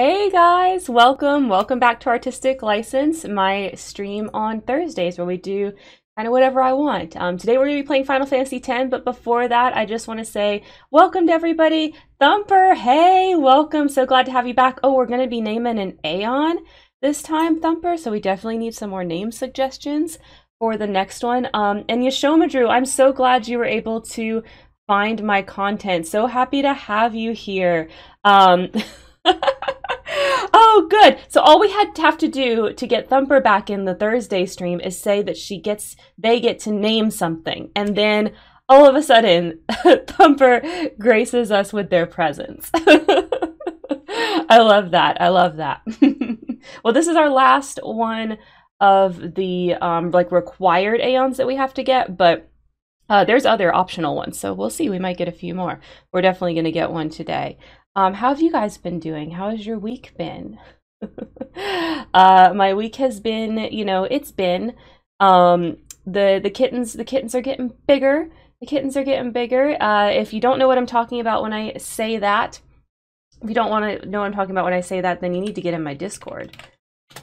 Hey guys, welcome. Welcome back to Artistic License, my stream on Thursdays where we do kind of whatever I want. Um, today we're going to be playing Final Fantasy X, but before that, I just want to say welcome to everybody. Thumper, hey, welcome. So glad to have you back. Oh, we're going to be naming an Aeon this time, Thumper, so we definitely need some more name suggestions for the next one. Um, and Yashoma Drew, I'm so glad you were able to find my content. So happy to have you here. Um, oh, good. So all we had to have to do to get Thumper back in the Thursday stream is say that she gets, they get to name something, and then all of a sudden, Thumper graces us with their presence. I love that. I love that. well, this is our last one of the um, like required Aeons that we have to get, but uh, there's other optional ones, so we'll see. We might get a few more. We're definitely going to get one today. Um, how have you guys been doing? How has your week been? uh, my week has been, you know, it's been. Um, the the kittens the kittens are getting bigger. The kittens are getting bigger. Uh, if you don't know what I'm talking about when I say that, if you don't want to know what I'm talking about when I say that, then you need to get in my Discord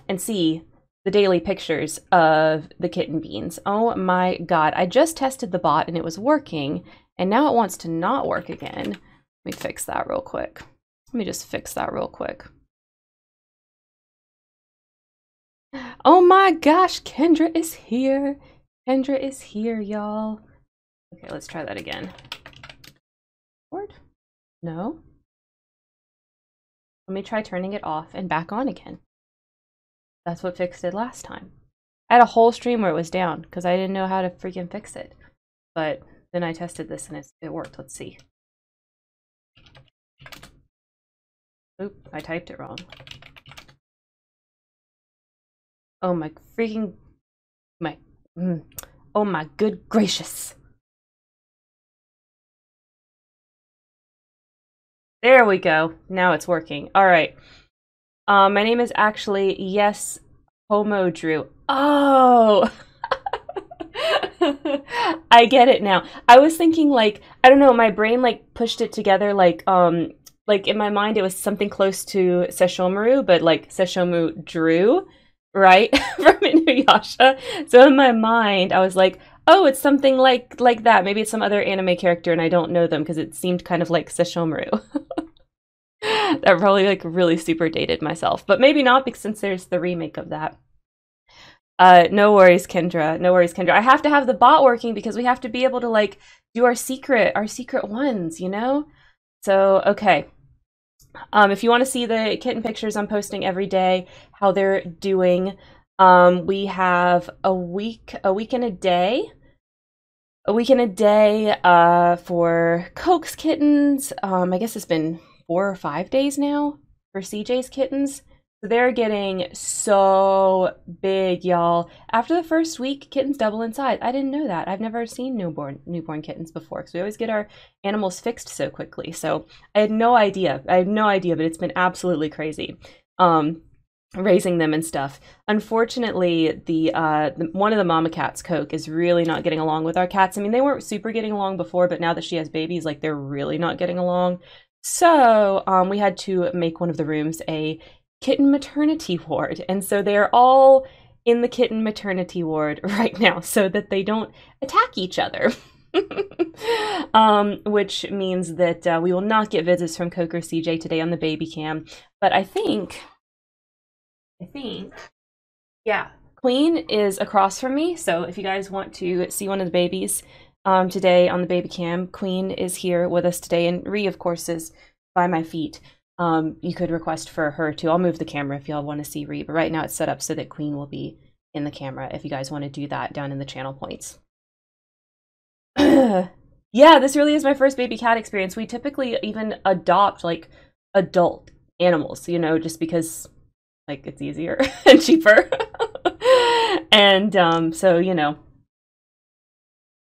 and see the daily pictures of the kitten beans. Oh my god. I just tested the bot and it was working, and now it wants to not work again. Let me fix that real quick. Let me just fix that real quick. Oh my gosh, Kendra is here. Kendra is here, y'all. Okay, let's try that again. Word? No. Let me try turning it off and back on again. That's what fixed it last time. I had a whole stream where it was down because I didn't know how to freaking fix it. But then I tested this and it worked. Let's see. Oop, I typed it wrong. Oh my freaking my mm, oh my good gracious. There we go. Now it's working. All right. Um, my name is actually Yes Homo Drew. Oh, I get it now. I was thinking like I don't know. My brain like pushed it together like um like in my mind it was something close to Sesshomaru, but like Sesshomu Drew, right from Inuyasha. So in my mind I was like, oh, it's something like like that. Maybe it's some other anime character and I don't know them because it seemed kind of like Sesshomaru. that probably like really super dated myself, but maybe not because since there's the remake of that. Uh, no worries, Kendra. No worries, Kendra. I have to have the bot working because we have to be able to like do our secret, our secret ones, you know. So okay. Um, if you want to see the kitten pictures I'm posting every day, how they're doing, um, we have a week, a week and a day a week and a day uh, for Coke's kittens. Um, I guess it's been four or five days now for CJ's kittens. They're getting so big, y'all. After the first week, kittens double in size. I didn't know that. I've never seen newborn newborn kittens before because we always get our animals fixed so quickly. So I had no idea. I had no idea, but it's been absolutely crazy. Um, raising them and stuff. Unfortunately, the, uh, the, one of the mama cats, Coke, is really not getting along with our cats. I mean, they weren't super getting along before, but now that she has babies, like they're really not getting along. So um, we had to make one of the rooms a kitten maternity ward. And so they're all in the kitten maternity ward right now so that they don't attack each other. um, which means that uh, we will not get visits from Coker CJ today on the baby cam. But I think, I think, yeah, Queen is across from me. So if you guys want to see one of the babies, um, today on the baby cam. Queen is here with us today, and Ree, of course, is by my feet. Um, you could request for her to. I'll move the camera if y'all want to see Ree, but right now it's set up so that Queen will be in the camera if you guys want to do that down in the channel points. yeah, this really is my first baby cat experience. We typically even adopt like adult animals, you know, just because like it's easier and cheaper. and um, so, you know,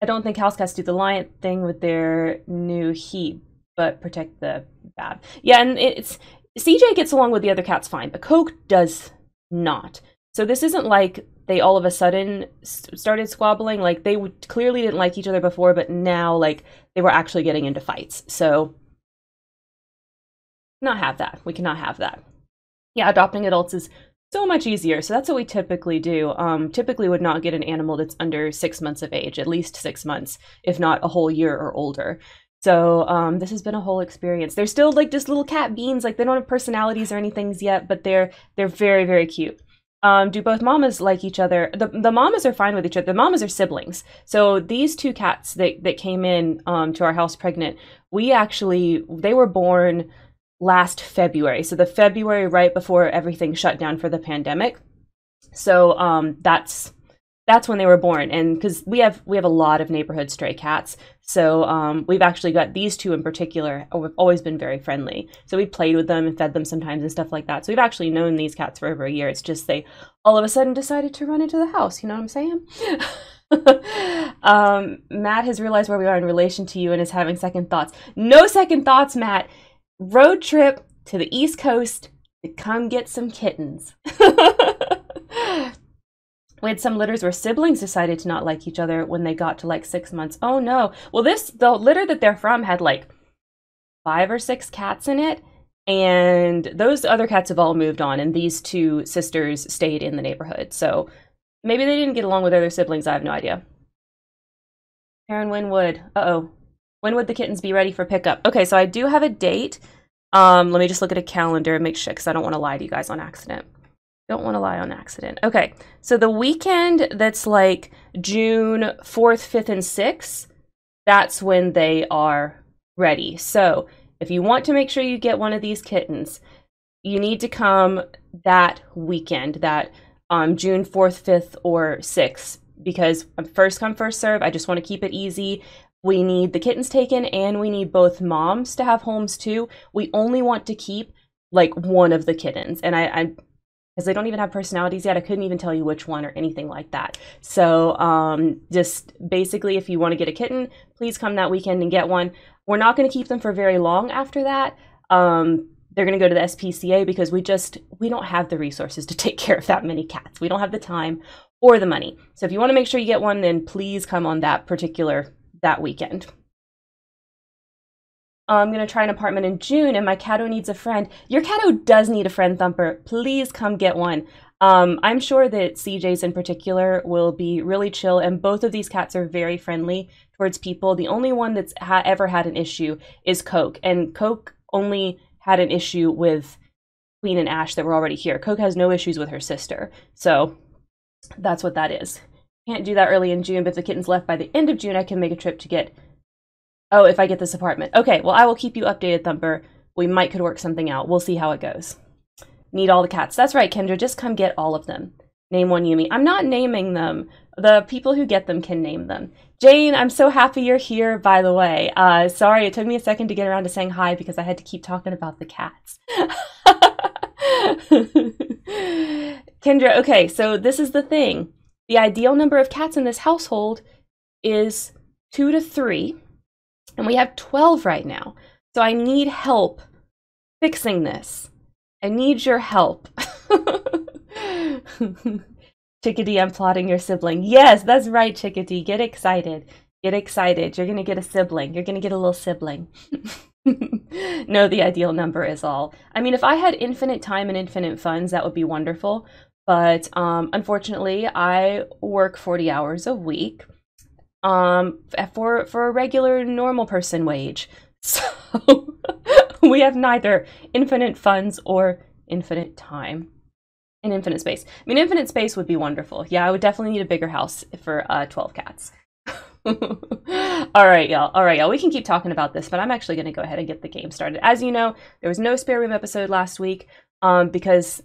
I don't think house cats do the lion thing with their new heat, but protect the bad. Yeah, and it's CJ gets along with the other cats fine, but Coke does not. So this isn't like they all of a sudden started squabbling. Like they clearly didn't like each other before, but now like they were actually getting into fights. So not have that. We cannot have that. yeah, adopting adults is so much easier. So that's what we typically do. Um, typically would not get an animal that's under six months of age, at least six months, if not a whole year or older. So um, this has been a whole experience. They're still like just little cat beans. Like they don't have personalities or anything yet, but they're they're very very cute. Um, do both mamas like each other? The the mamas are fine with each other. The mamas are siblings. So these two cats that that came in um, to our house pregnant, we actually they were born last February. So the February right before everything shut down for the pandemic. So um, that's that's when they were born and because we have we have a lot of neighborhood stray cats so um, we've actually got these two in particular We've always been very friendly. So we played with them and fed them sometimes and stuff like that. So we've actually known these cats for over a year. It's just they all of a sudden decided to run into the house. You know what i'm saying? Um, matt has realized where we are in relation to you and is having second thoughts. No second thoughts matt. Road trip to the east coast to come get some kittens we had some litters where siblings decided to not like each other when they got to like six months. Oh no. Well, this, the litter that they're from had like five or six cats in it. And those other cats have all moved on, and these two sisters stayed in the neighborhood. So maybe they didn't get along with their siblings. I have no idea. Karen Winwood. Uh oh. When would the kittens be ready for pickup? Okay, so I do have a date. Um, let me just look at a calendar and make sure because I don't want to lie to you guys on accident. Don't want to lie on accident. Okay, so the weekend that's like June 4th, 5th, and 6th, that's when they are ready. So if you want to make sure you get one of these kittens, you need to come that weekend, that um, June 4th, 5th, or 6th, because first come, first serve. I just want to keep it easy. We need the kittens taken and we need both moms to have homes too. We only want to keep like one of the kittens. And I, I because they don't even have personalities yet. I couldn't even tell you which one or anything like that. So, um, just basically, if you want to get a kitten, please come that weekend and get one. We're not going to keep them for very long after that. Um, they're going to go to the SPCA because we just we don't have the resources to take care of that many cats. We don't have the time or the money. So if you want to make sure you get one, then please come on that particular that weekend. I'm going to try an apartment in June and my Cato needs a friend. Your Cato does need a friend, Thumper. Please come get one. Um, I'm sure that CJ's in particular will be really chill, and both of these cats are very friendly towards people. The only one that's ha- ever had an issue is Coke, and Coke only had an issue with Queen and Ash that were already here. Coke has no issues with her sister, so that's what that is. Can't do that early in June, but if the kitten's left by the end of June, I can make a trip to get Oh, if I get this apartment. Okay, well, I will keep you updated, Thumper. We might could work something out. We'll see how it goes. Need all the cats. That's right, Kendra. Just come get all of them. Name one Yumi. I'm not naming them. The people who get them can name them. Jane, I'm so happy you're here, by the way. Uh, sorry, it took me a second to get around to saying hi because I had to keep talking about the cats. Kendra, okay, so this is the thing. The ideal number of cats in this household is two to three and we have 12 right now. So I need help fixing this. I need your help. Chickadee, I'm plotting your sibling. Yes, that's right, Chickadee. Get excited. Get excited. You're going to get a sibling. You're going to get a little sibling. no, the ideal number is all. I mean, if I had infinite time and infinite funds, that would be wonderful. But um, unfortunately, I work 40 hours a week um, for for a regular normal person wage. So we have neither infinite funds or infinite time and infinite space. I mean, infinite space would be wonderful. Yeah, I would definitely need a bigger house for uh, 12 cats. all right, y'all. All right, y'all. We can keep talking about this, but I'm actually going to go ahead and get the game started. As you know, there was no spare room episode last week um, because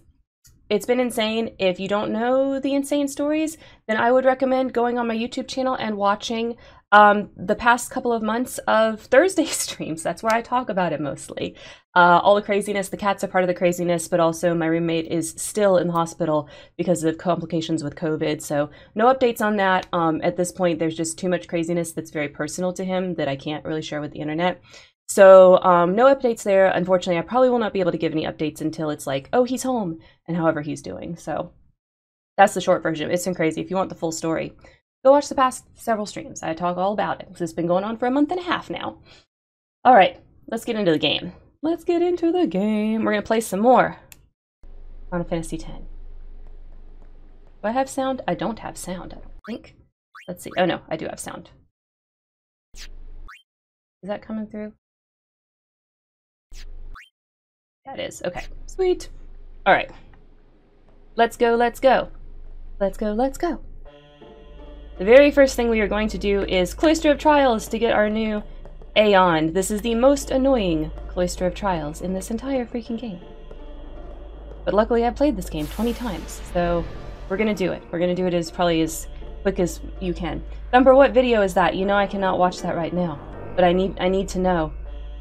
it's been insane. If you don't know the insane stories, then I would recommend going on my YouTube channel and watching um, the past couple of months of Thursday streams. That's where I talk about it mostly. Uh, all the craziness, the cats are part of the craziness, but also my roommate is still in the hospital because of complications with COVID. So, no updates on that. Um, at this point, there's just too much craziness that's very personal to him that I can't really share with the internet. So um, no updates there. Unfortunately, I probably will not be able to give any updates until it's like, oh, he's home and however he's doing. So that's the short version. It's been crazy. If you want the full story, go watch the past several streams. I talk all about it it's been going on for a month and a half now. All right, let's get into the game. Let's get into the game. We're going to play some more Final Fantasy X. Do I have sound? I don't have sound, I don't think. Let's see. Oh no, I do have sound. Is that coming through? That is. Okay. Sweet. Alright. Let's go, let's go. Let's go, let's go. The very first thing we are going to do is Cloister of Trials to get our new Aeon. This is the most annoying Cloister of Trials in this entire freaking game. But luckily I've played this game 20 times, so we're gonna do it. We're gonna do it as probably as quick as you can. Thumper, what video is that? You know I cannot watch that right now. But I need I need to know.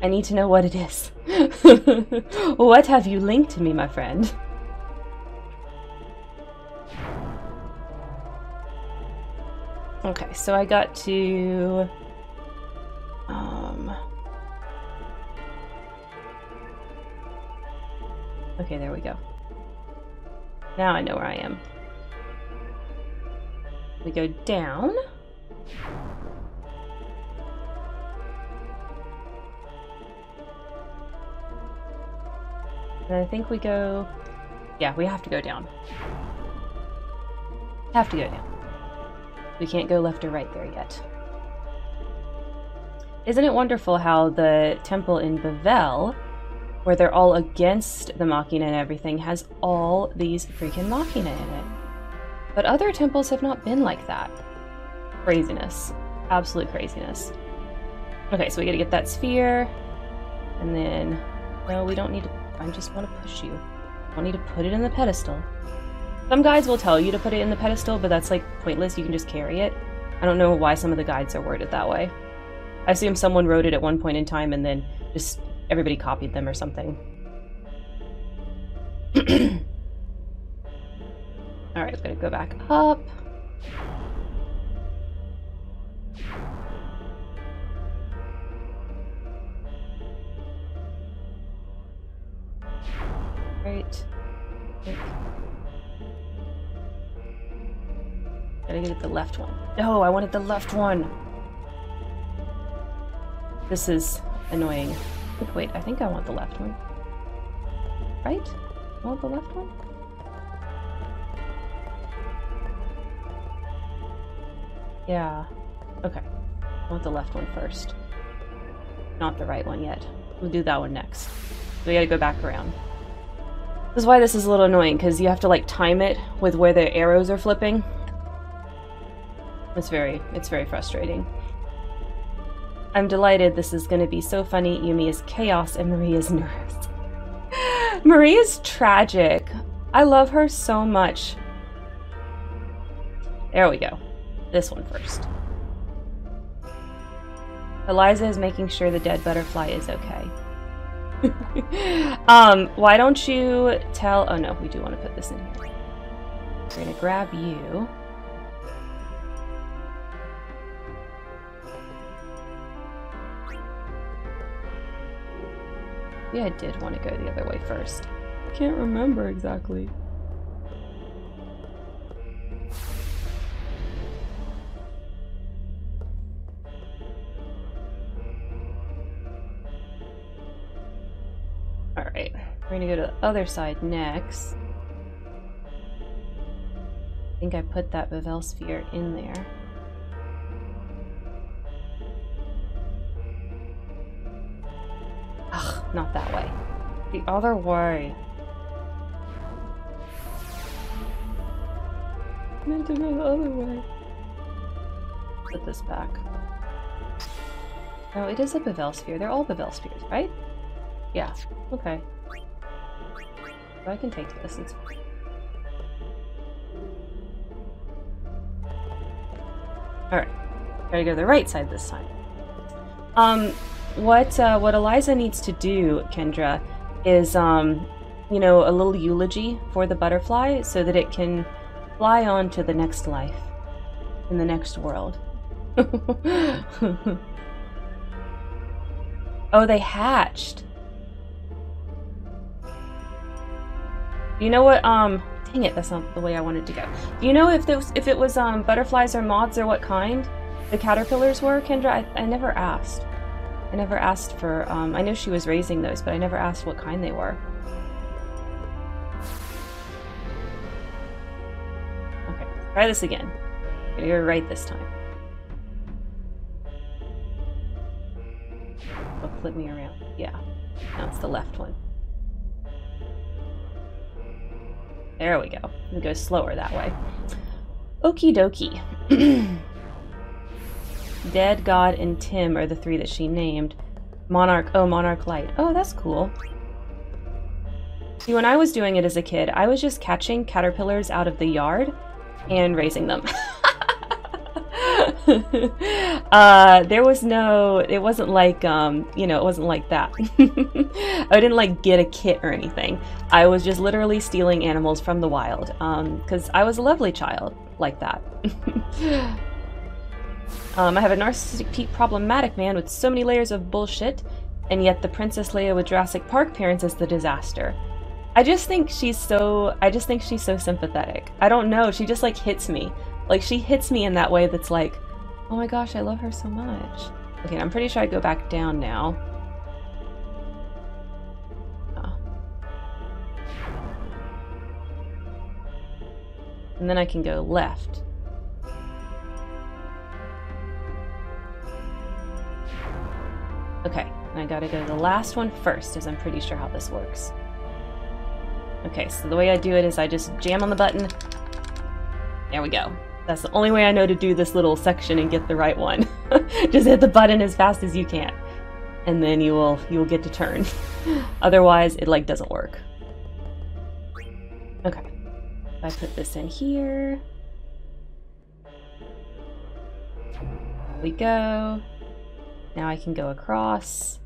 I need to know what it is. what have you linked to me, my friend? Okay, so I got to... Um... Okay, there we go. Now I know where I am. We go down. And I think we go... Yeah, we have to go down. Have to go down. We can't go left or right there yet. Isn't it wonderful how the temple in Bevelle, where they're all against the Machina and everything, has all these freaking Machina in it? But other temples have not been like that. Craziness. Absolute craziness. Okay, so we gotta get that sphere. And then... No, we don't need to... I just want to push you. I don't need to put it in the pedestal. Some guides will tell you to put it in the pedestal, but that's like pointless. You can just carry it. I don't know why some of the guides are worded that way. I assume someone wrote it at one point in time and then just everybody copied them or something. Alright, I'm gonna go back up. Right. Gotta get the left one. No, I wanted the left one. This is annoying. Wait, I think I want the left one. Right? I want the left one? Yeah. Okay. I want the left one first. Not the right one yet. We'll do that one next. We gotta go back around. This is why this is a little annoying, because you have to like time it with where the arrows are flipping. It's very, it's very frustrating. I'm delighted this is going to be so funny. Yumi is chaos and Marie is nervous. Marie is tragic. I love her so much. There we go. This one first. Eliza is making sure the dead butterfly is okay. um, why don't you tell... Oh no, we do want to put this in here. We're going to grab you. Maybe I did want to go the other way first. I can't remember exactly. Alright, we're gonna go to the other side next. I think I put that Bevelle sphere in there. Ugh, not that way. The other way. I meant to go the other way. Put this back. No, it is a Bevelle sphere. They're all Bevelle spheres, right? Yeah. Okay. I can take this. It's. Alright. Gotta go to the right side this time. Um, what uh, what Eliza needs to do, Kendra, is um, you know, a little eulogy for the butterfly so that it can fly on to the next life in the next world. oh, they hatched. You know what? Um, dang it, that's not the way I wanted to go. Do you know if those, if it was um butterflies or moths or what kind the caterpillars were, Kendra? I, I never asked. I never asked for, um, I know she was raising those, but I never asked what kind they were. Okay, try this again. You're gonna go right this time. It'll flip me around. Yeah, now it's the left one. There we go. We go slower that way. Okie dokie. Dead, God, and Tim are the three that she named. Monarch, oh, Monarch Light. Oh, that's cool. See, when I was doing it as a kid, I was just catching caterpillars out of the yard and raising them. uh, there was no, it wasn't like, um, you know, it wasn't like that. I didn't like get a kit or anything. I was just literally stealing animals from the wild because um, I was a lovely child like that. um, I have a narcissistic peak problematic man with so many layers of bullshit, and yet the Princess Leia with Jurassic Park parents is the disaster. I just think she's so, I just think she's so sympathetic. I don't know, she just like hits me. Like she hits me in that way that's like, oh my gosh, I love her so much. Okay, I'm pretty sure I go back down now. Oh. And then I can go left. Okay, I gotta go to the last one first, as I'm pretty sure how this works. Okay, so the way I do it is I just jam on the button. There we go. That's the only way I know to do this little section and get the right one. Just hit the button as fast as you can. And then you will you will get to turn. Otherwise, it like doesn't work. Okay. I put this in here. There we go. Now I can go across.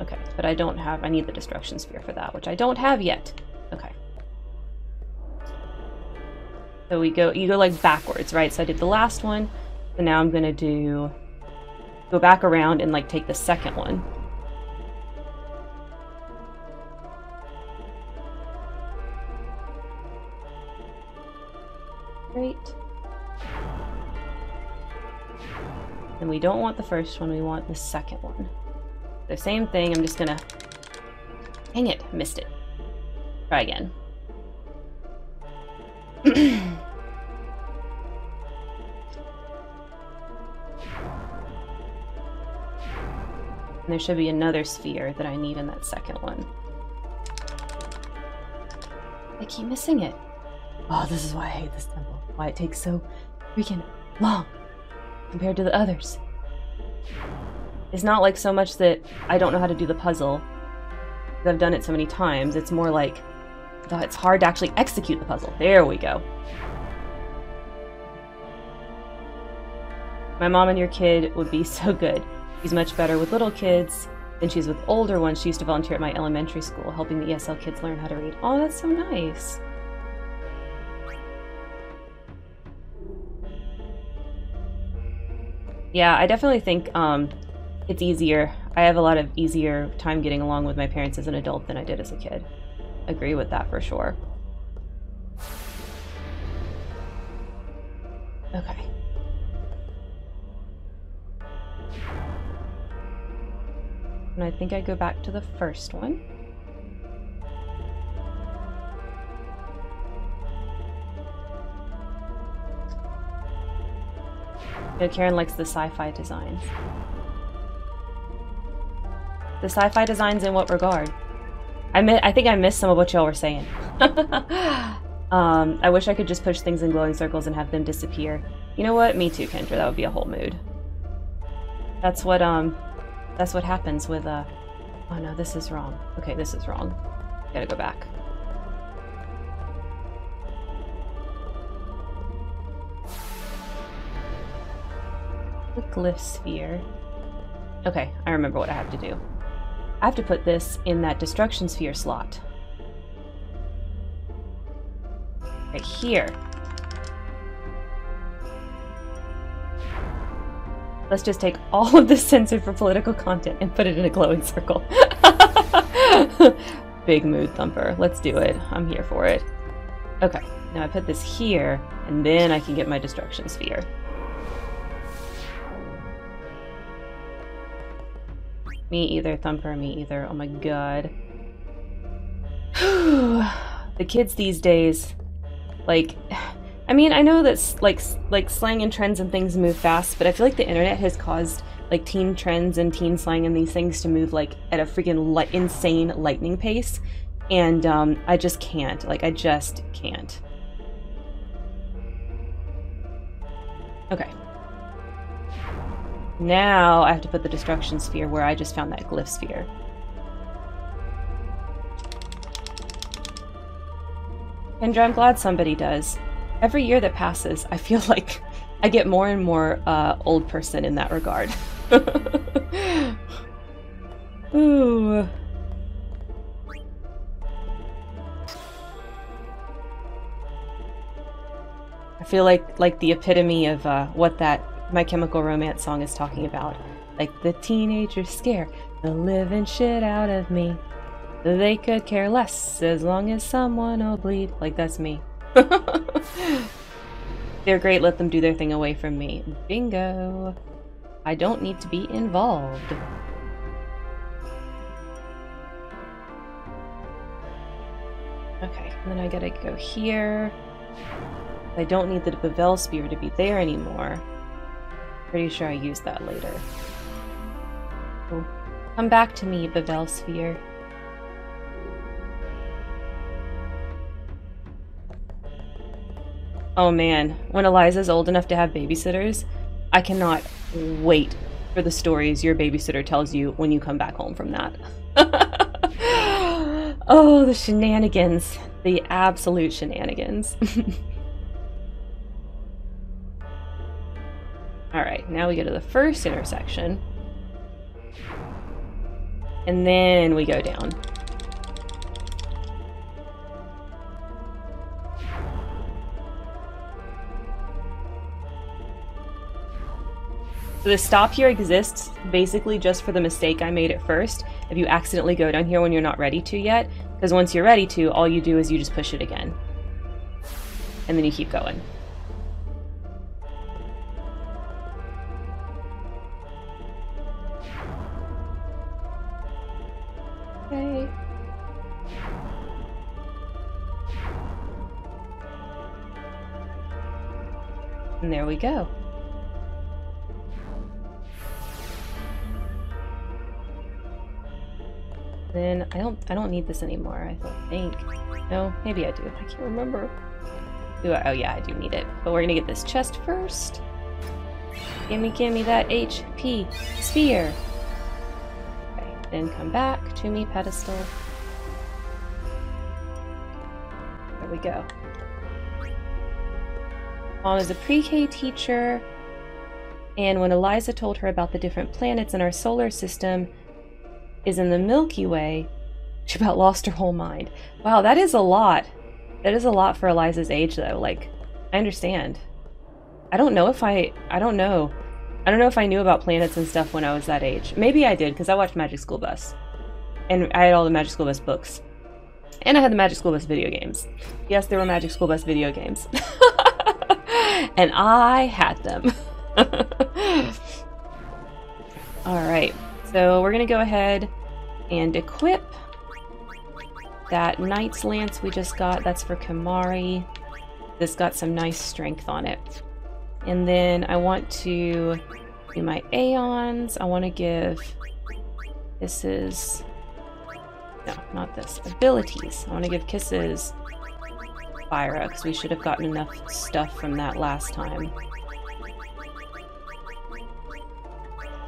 Okay, but I don't have, I need the destruction sphere for that, which I don't have yet. Okay. So we go, you go like backwards, right? So I did the last one, so now I'm gonna do, go back around and like take the second one. Great. And we don't want the first one, we want the second one. The same thing, I'm just gonna... Dang it, missed it. Try again. There should be another sphere that I need in that second one. I keep missing it. Oh, this is why I hate this temple. Why it takes so freaking long compared to the others. It's not like so much that I don't know how to do the puzzle. I've done it so many times. It's more like it's hard to actually execute the puzzle. There we go. My mom and your kid would be so good. She's much better with little kids than she's with older ones. She used to volunteer at my elementary school, helping the ESL kids learn how to read. Oh, that's so nice. Yeah, I definitely think um, it's easier. I have a lot of easier time getting along with my parents as an adult than I did as a kid. Agree with that for sure. Okay. And I think I go back to the first one. Know, Karen likes the sci-fi designs. The sci-fi designs in what regard? I mi I think I missed some of what y'all were saying. um, I wish I could just push things in glowing circles and have them disappear. You know what? Me too, Kendra. That would be a whole mood. That's what um that's what happens with, uh... Oh no, this is wrong. Okay, this is wrong. Gotta go back. Glyph sphere. Okay, I remember what I have to do. I have to put this in that destruction sphere slot. Right here. Let's just take all of this censored for political content and put it in a glowing circle. Big mood thumper. Let's do it. I'm here for it. Okay, now I put this here, and then I can get my destruction sphere. Me either, Thumper, me either. Oh my god. the kids these days, like, I mean, I know that like like slang and trends and things move fast, but I feel like the internet has caused like teen trends and teen slang and these things to move like at a freaking li- insane lightning pace, and um, I just can't. Like, I just can't. Okay. Now I have to put the destruction sphere where I just found that glyph sphere. Kendra, I'm glad somebody does. Every year that passes, I feel like I get more and more uh, old person in that regard. Ooh. I feel like like the epitome of uh, what that My Chemical Romance song is talking about. Like the teenagers scare the living shit out of me. They could care less as long as someone will bleed. Like that's me. They're great, let them do their thing away from me. Bingo. I don't need to be involved. Okay, and then I gotta go here. I don't need the Bevelle sphere to be there anymore. Pretty sure I use that later. Come back to me, Bevelle Sphere. Oh man, when Eliza's old enough to have babysitters, I cannot wait for the stories your babysitter tells you when you come back home from that. oh, the shenanigans. The absolute shenanigans. Alright, now we go to the first intersection. And then we go down. So the stop here exists basically just for the mistake I made at first. If you accidentally go down here when you're not ready to yet, because once you're ready to, all you do is you just push it again. And then you keep going. Okay. And there we go. Then I don't I don't need this anymore, I don't think. No, maybe I do. I can't remember. Oh yeah, I do need it. But we're gonna get this chest first. Gimme gimme that HP sphere. Then come back to me pedestal. There we go. Mom is a pre-K teacher, and when Eliza told her about the different planets in our solar system, is in the Milky Way, she about lost her whole mind. Wow, that is a lot. That is a lot for Eliza's age, though. Like, I understand. I don't know if I... I don't know. I don't know if I knew about planets and stuff when I was that age. Maybe I did, because I watched Magic School Bus. And I had all the Magic School Bus books. And I had the Magic School Bus video games. Yes, there were Magic School Bus video games. and I had them. Alright. So we're going to go ahead and equip that Knight's Lance we just got. That's for Kimahri. This got some nice strength on it. And then I want to do my Aeons. I want to give... This is... No, not this. Abilities. I want to give Kisses Spira, because we should have gotten enough stuff from that last time.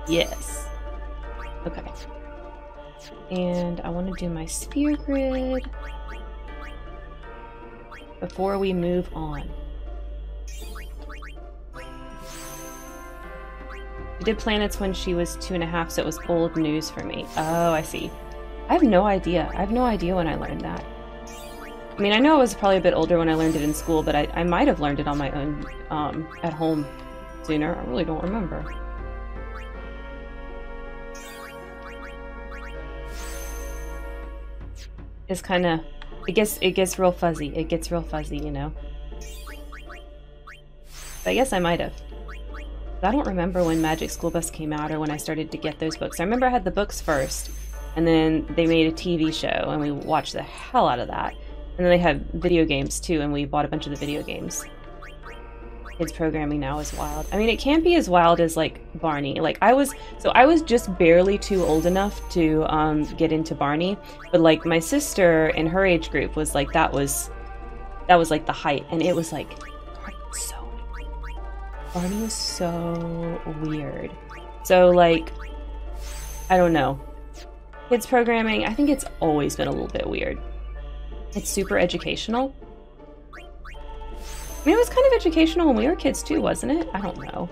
Yes. Okay. And I want to do my sphere grid before we move on. We did planets when she was two and a half, so it was old news for me. Oh, I see. I have no idea. I have no idea when I learned that. I mean, I know I was probably a bit older when I learned it in school, but I, I might have learned it on my own um, at home sooner. I really don't remember. It's kind of it gets it gets real fuzzy. It gets real fuzzy, you know. But I guess I might have. I don't remember when Magic School Bus came out or when I started to get those books. I remember I had the books first, and then they made a TV show, and we watched the hell out of that. And then they had video games too, and we bought a bunch of the video games. kids programming now is wild. I mean, it can't be as wild as like Barney. Like I was, so I was just barely too old enough to um, get into Barney, but like my sister in her age group was like that was that was like the height, and it was like Barney was so weird. So like, I don't know. Kids programming, I think it's always been a little bit weird. It's super educational I mean, it was kind of educational when we were kids too, wasn't it? I don't know.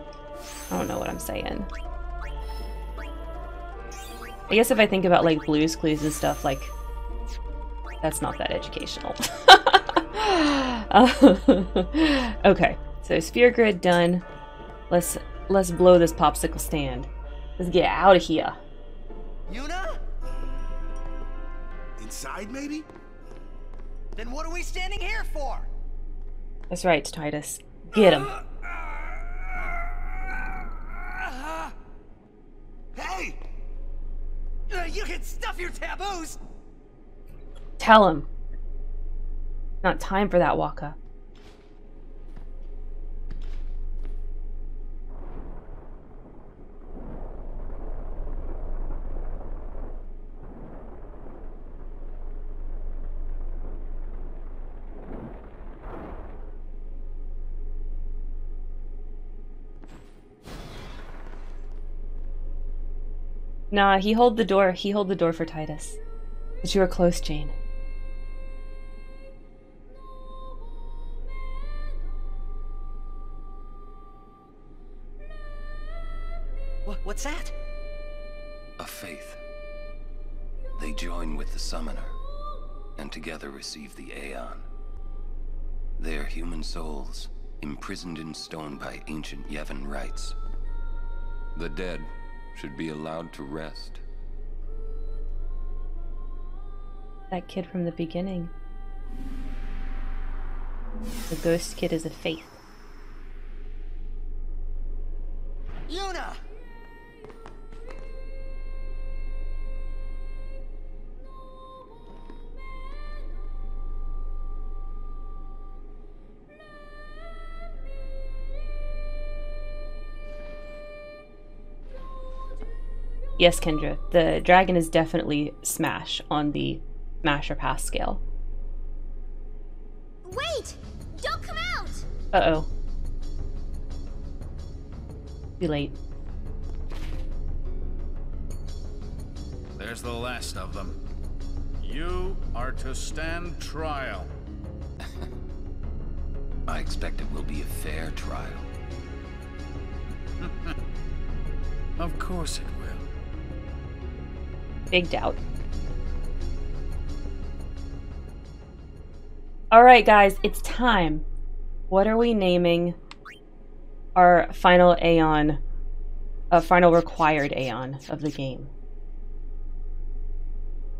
I don't know what I'm saying. I guess if I think about like Blue's Clues and stuff, like that's not that educational. Uh, okay, so sphere grid done. Let's let's blow this popsicle stand. Let's get out of here. Yuna? Inside, maybe? Then what are we standing here for? That's right, Tidus. Get him. Hey! Uh, you can stuff your taboos! Tell him. Not time for that, Wakka. Nah, he hold the door. He hold the door for Tidus. But you are close, Jane. What, what's that? A fayth. They join with the Summoner, and together receive the Aeon. They are human souls, imprisoned in stone by ancient Yevon rites. The dead should be allowed to rest. That kid from the beginning. The ghost kid is a fayth. Yuna! Yes, Kendra, the dragon is definitely smash on the smash or pass scale. Wait! Don't come out! Uh-oh. Too late. There's the last of them. You are to stand trial. I expect it will be a fair trial. Of course it will. Big doubt. Alright, guys, it's time. What are we naming our final Aeon, a final required Aeon of the game?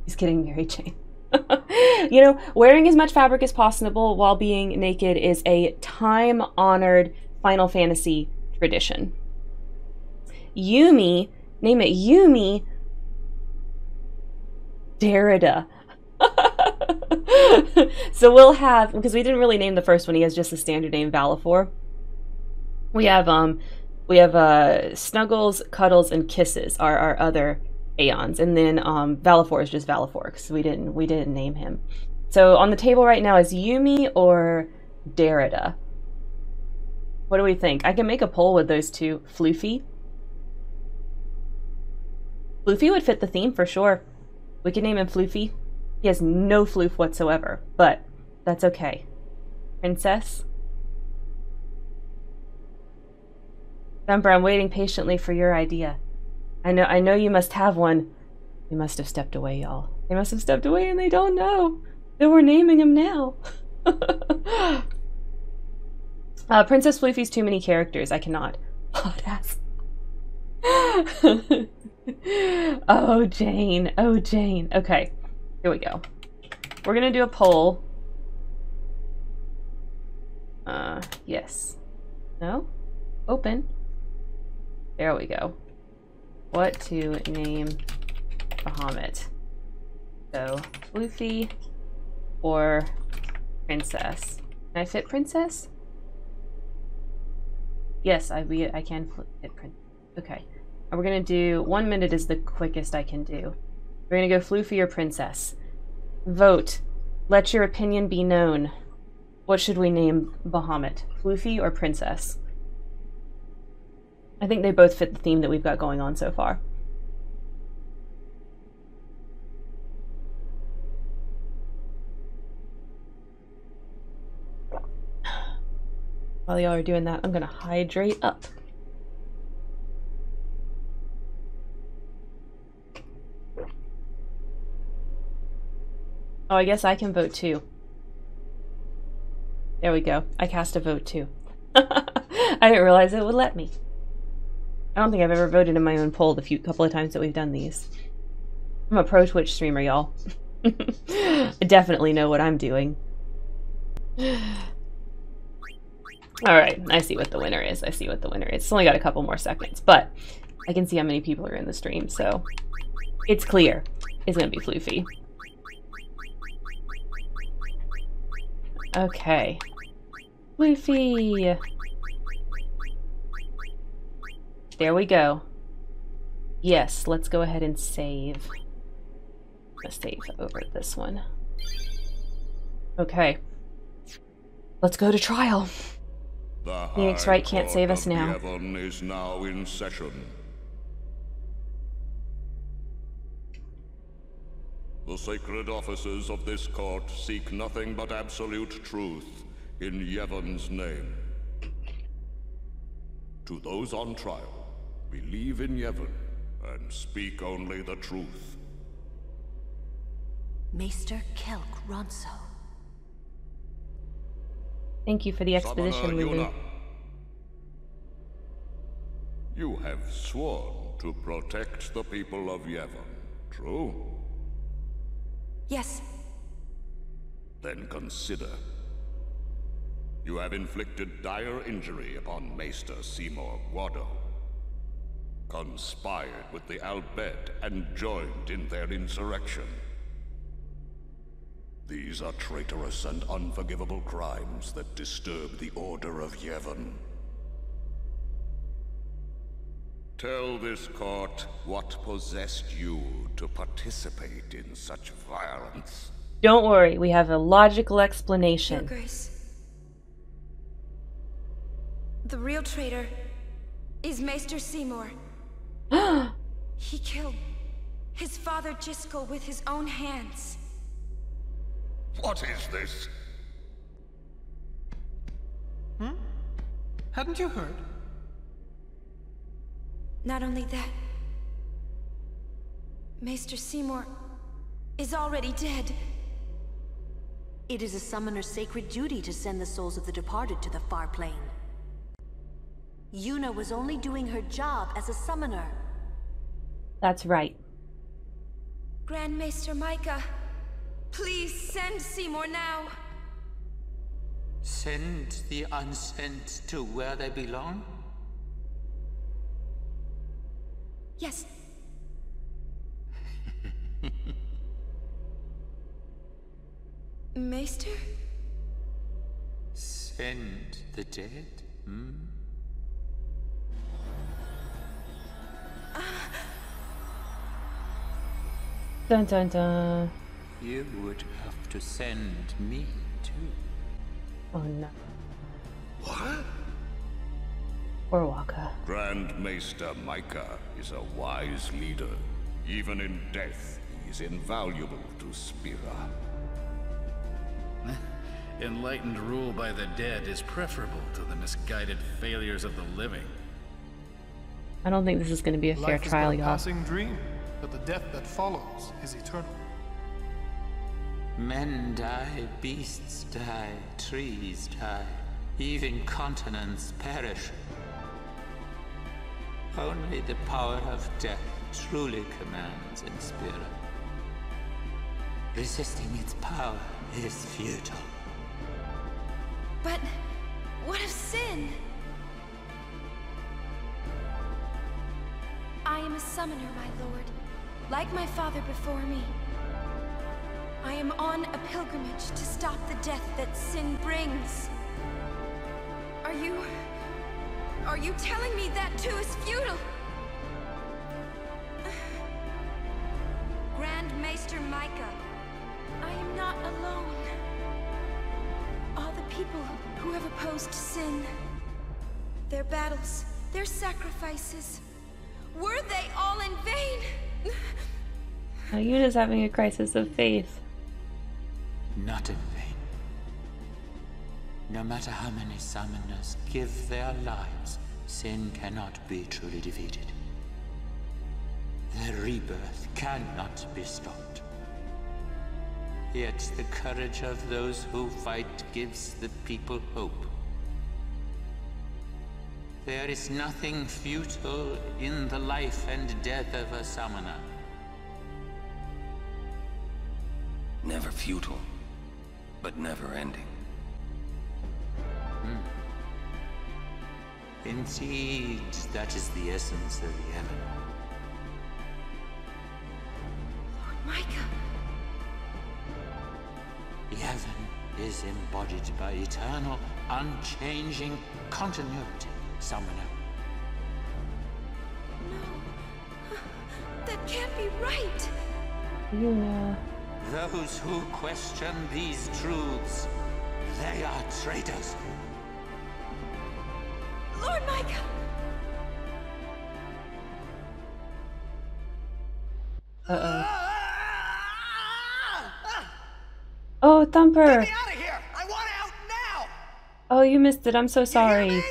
He's getting Mary Jane. you know, wearing as much fabric as possible while being naked is a time honored Final Fantasy tradition. Yumi, name it Yuumi Derrida. so we'll have because we didn't really name the first one. He has just a standard name, Valefor. We have um, we have uh, Snuggles, Cuddles, and Kisses are our other Aeons, and then um, Valefor is just Valefor because we didn't we didn't name him. So on the table right now is Yumi or Derrida. What do we think? I can make a poll with those two. Floofy. Floofy would fit the theme for sure. We can name him Floofy. He has no floof whatsoever, but that's okay. Princess? Thumper, I'm waiting patiently for your idea. I know I know you must have one. They must have stepped away, y'all. They must have stepped away and they don't know that we're naming him now. uh, Princess Floofy's too many characters. I cannot. Hot ass. oh, Jane. Oh, Jane. Okay, here we go. We're gonna do a poll. Uh, yes. No? Open. There we go. What to name Bahamut? So, Luffy or Princess. Can I fit Princess? Yes, I we I can flip it print. Okay. And we're gonna do one minute is the quickest I can do. We're gonna go Floofy or Princess. Vote. Let your opinion be known. What should we name Bahamut? Floofy or Princess? I think they both fit the theme that we've got going on so far. While y'all are doing that, I'm gonna hydrate up. Oh, I guess I can vote too. There we go. I cast a vote too. I didn't realize it would let me. I don't think I've ever voted in my own poll the few couple of times that we've done these. I'm a pro Twitch streamer, y'all. I definitely know what I'm doing. Alright, I see what the winner is. I see what the winner is. It's only got a couple more seconds, but I can see how many people are in the stream, so it's clear. It's gonna be Floofy. Okay. Floofy! There we go. Yes, let's go ahead and save. Let's save over this one. Okay. Let's go to trial. The Phoenix Wright can't save us now. Now in session. The sacred officers of this court seek nothing but absolute truth in Yevon's name. To those on trial, believe in Yevon and speak only the truth. Maester Kelk Ronso. Thank you for the exposition, Summoner Lulu. Yuna. You have sworn to protect the people of Yevon, true? Yes, Then consider. You have inflicted dire injury upon Maester Seymour Guado. Conspired with the Al Bhed and joined in their insurrection. These are traitorous and unforgivable crimes that disturb the order of Yevon. Tell this court what possessed you to participate in such violence. Don't worry, we have a logical explanation. Your explanation. Grace. The real traitor is Maester Seymour. he killed his father Jyscal with his own hands. What is this? Hmm? Hadn't you heard? Not only that, Maester Seymour is already dead. It is a summoner's sacred duty to send the souls of the departed to the far plane. Yuna was only doing her job as a summoner. That's right. Grand Maester Mika, please send Seymour now. Send the unsent to where they belong? Yes. Maester? Send the dead? Hmm? Dun dun dun. You would have to send me too. Oh no. What? Poor Wakka. Grand Maester Mika is a wise leader. Even in death, he is invaluable to Spira. Enlightened rule by the dead is preferable to the misguided failures of the living. I don't think this is going to be a fair trial, is but a y'all. passing dream, but the death that follows is eternal. Men die, beasts die, trees die, even continents perish. Only the power of death truly commands in spirit. Resisting its power is futile. But what of sin? I am a summoner, my lord, like my father before me. I am on a pilgrimage to stop the death that sin brings. Are you Are you telling me that too is futile? Grand Maester Mika, I am not alone. All the people who have opposed sin, their battles, their sacrifices, were they all in vain? Now Yuna's having a crisis of faith. Not in vain. No matter how many summoners give their lives, sin cannot be truly defeated. Their rebirth cannot be stopped. Yet the courage of those who fight gives the people hope. There is nothing futile in the life and death of a summoner. Never futile, but never ending. Mm-hmm. Indeed, that is the essence of Yevon. Mika, Yevon is embodied by eternal, unchanging continuity, Summoner. No. That can't be right. Yuna. Those who question these truths, they are traitors. Lord Mika! Uh-oh. Oh, Thumper! Get me out of here! I want out now! Oh, you missed it. I'm so sorry.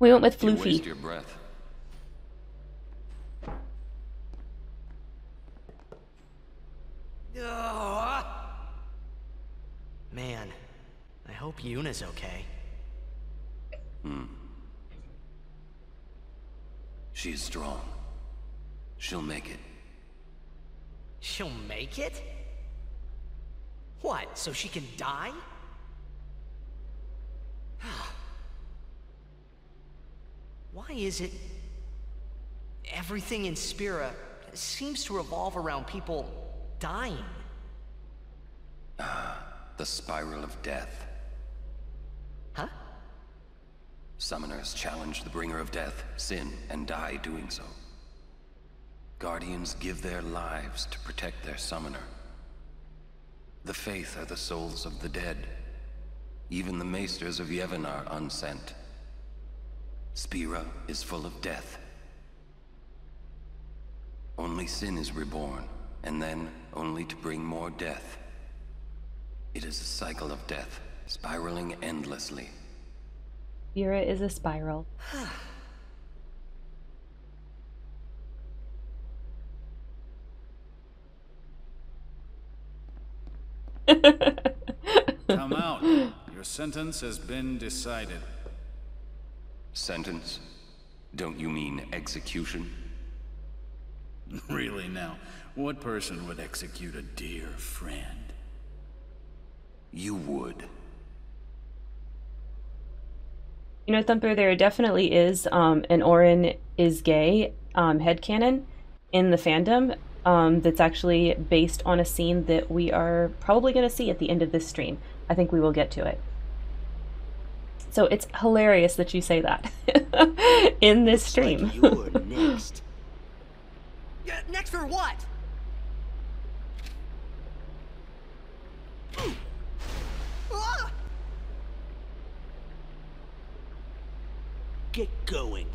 We went with You Floofy. waste your breath. Man, I hope Yuna's okay. Hmm. She is strong. She'll make it. She'll make it? What, so she can die? Why is it everything in Spira seems to revolve around people dying? Ah, The spiral of death. Huh? Summoners challenge the bringer of death, sin, and die doing so. Guardians give their lives to protect their summoner. The Fayth are the souls of the dead. Even the Maesters of Yevon are unsent. Spira is full of death. Only sin is reborn, and then only to bring more death. It is a cycle of death, spiraling endlessly. Spira is a spiral. Come out. Your sentence has been decided. Sentence? Don't you mean execution? Really now, what person would execute a dear friend? You would. You know, Thumper, there definitely is um, an Auron is gay um, headcanon in the fandom um, that's actually based on a scene that we are probably going to see at the end of this stream. I think we will get to it. So it's hilarious that you say that in this stream. Like you're next. Yeah, next for what? Ah! Get going.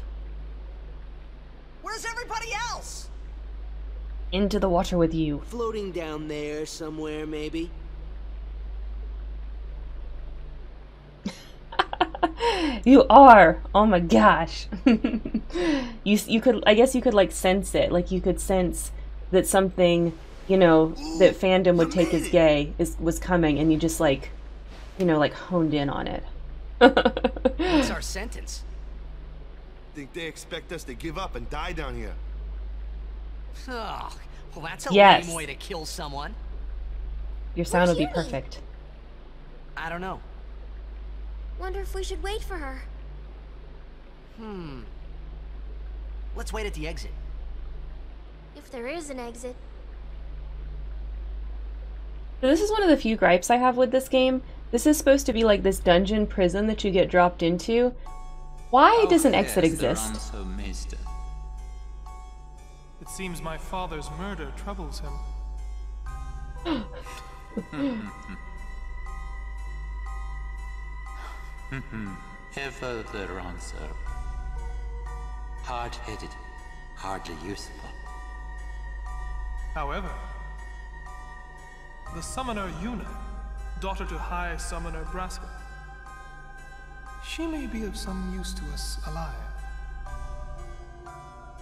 Where's everybody else? Into the water with you. Floating down there somewhere, maybe. You are. Oh my gosh. you you could I guess you could like sense it. Like you could sense that something, you know, that fandom would take as gay is was coming and you just like you know, like honed in on it. What's our sentence? Think they expect us to give up and die down here? Oh, well, that's a Yes. lame way to kill someone. Your sound would be perfect. I don't know. Wonder if we should wait for her. Hmm. Let's wait at the exit. If there is an exit. So this is one of the few gripes I have with this game. This is supposed to be like this dungeon prison that you get dropped into. Why Oh, does an exit exist? It seems my father's murder troubles him. Ever the answer. Hard-headed, hardly useful. However, the summoner Yuna, daughter to High Summoner Braska, she may be of some use to us alive.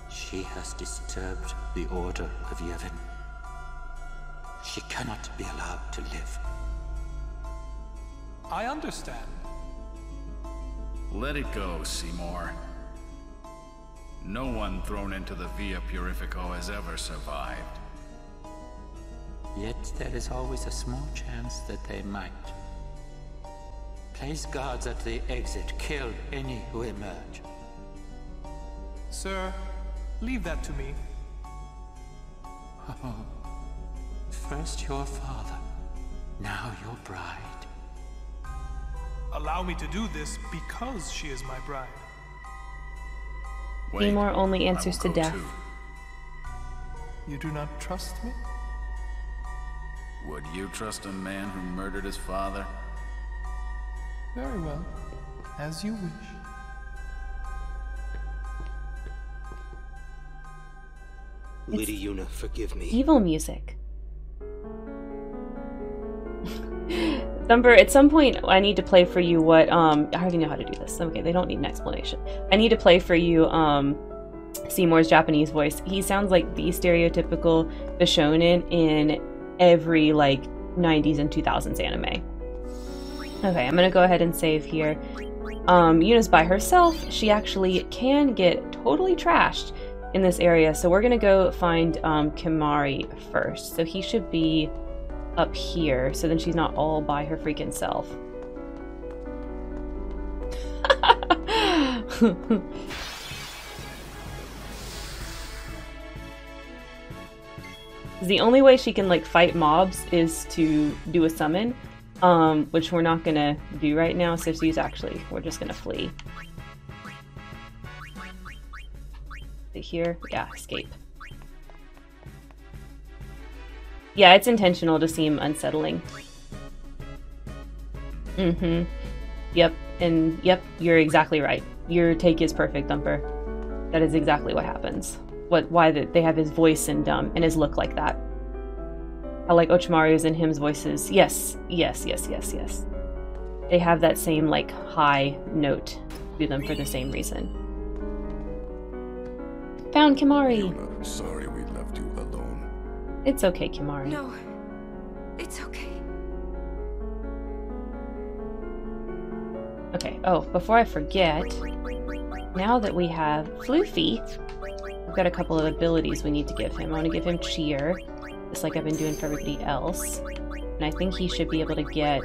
She has disturbed the order of Yevon. She cannot be allowed to live. I understand. Let it go, Seymour. No one thrown into the Via Purifico has ever survived. Yet there is always a small chance that they might. Place guards at the exit. Kill any who emerge. Sir, leave that to me. First your father, now your bride. Allow me to do this because she is my bride. Wait, Seymour only answers to death. too. You do not trust me? Would you trust a man who murdered his father? Very well. As you wish. Lady Yuna, forgive me. Evil music. Thumper, at some point I need to play for you what um I already know how to do this. Okay, they don't need an explanation. I need to play for you um Seymour's Japanese voice. He sounds like the stereotypical Bishonen in every like 90s and 2000s anime. Okay, I'm gonna go ahead and save here. Um, Yuna's by herself. She actually can get totally trashed in this area, so we're gonna go find um, Kimahri first. So he should be up here, so then she's not all by her freaking self. the only way she can like fight mobs is to do a summon, um, which we're not gonna do right now. So she's actually we're just gonna flee. See Here, yeah, escape. Yeah, it's intentional to seem unsettling. Mm-hmm. Yep, and yep, you're exactly right. Your take is perfect, Thumper. That is exactly what happens. What why that they have his voice and um and his look like that. I like Orochimaru's and him's voices. Yes, yes, yes, yes, yes. They have that same like high note to them for the same reason. Found Kimahri. Yuna, sorry we left you alone. It's okay, Kimahri. No, it's okay. Okay, oh, before I forget, now that we have Floofy, we've got a couple of abilities we need to give him. I want to give him Cheer, just like I've been doing for everybody else. And I think he should be able to get,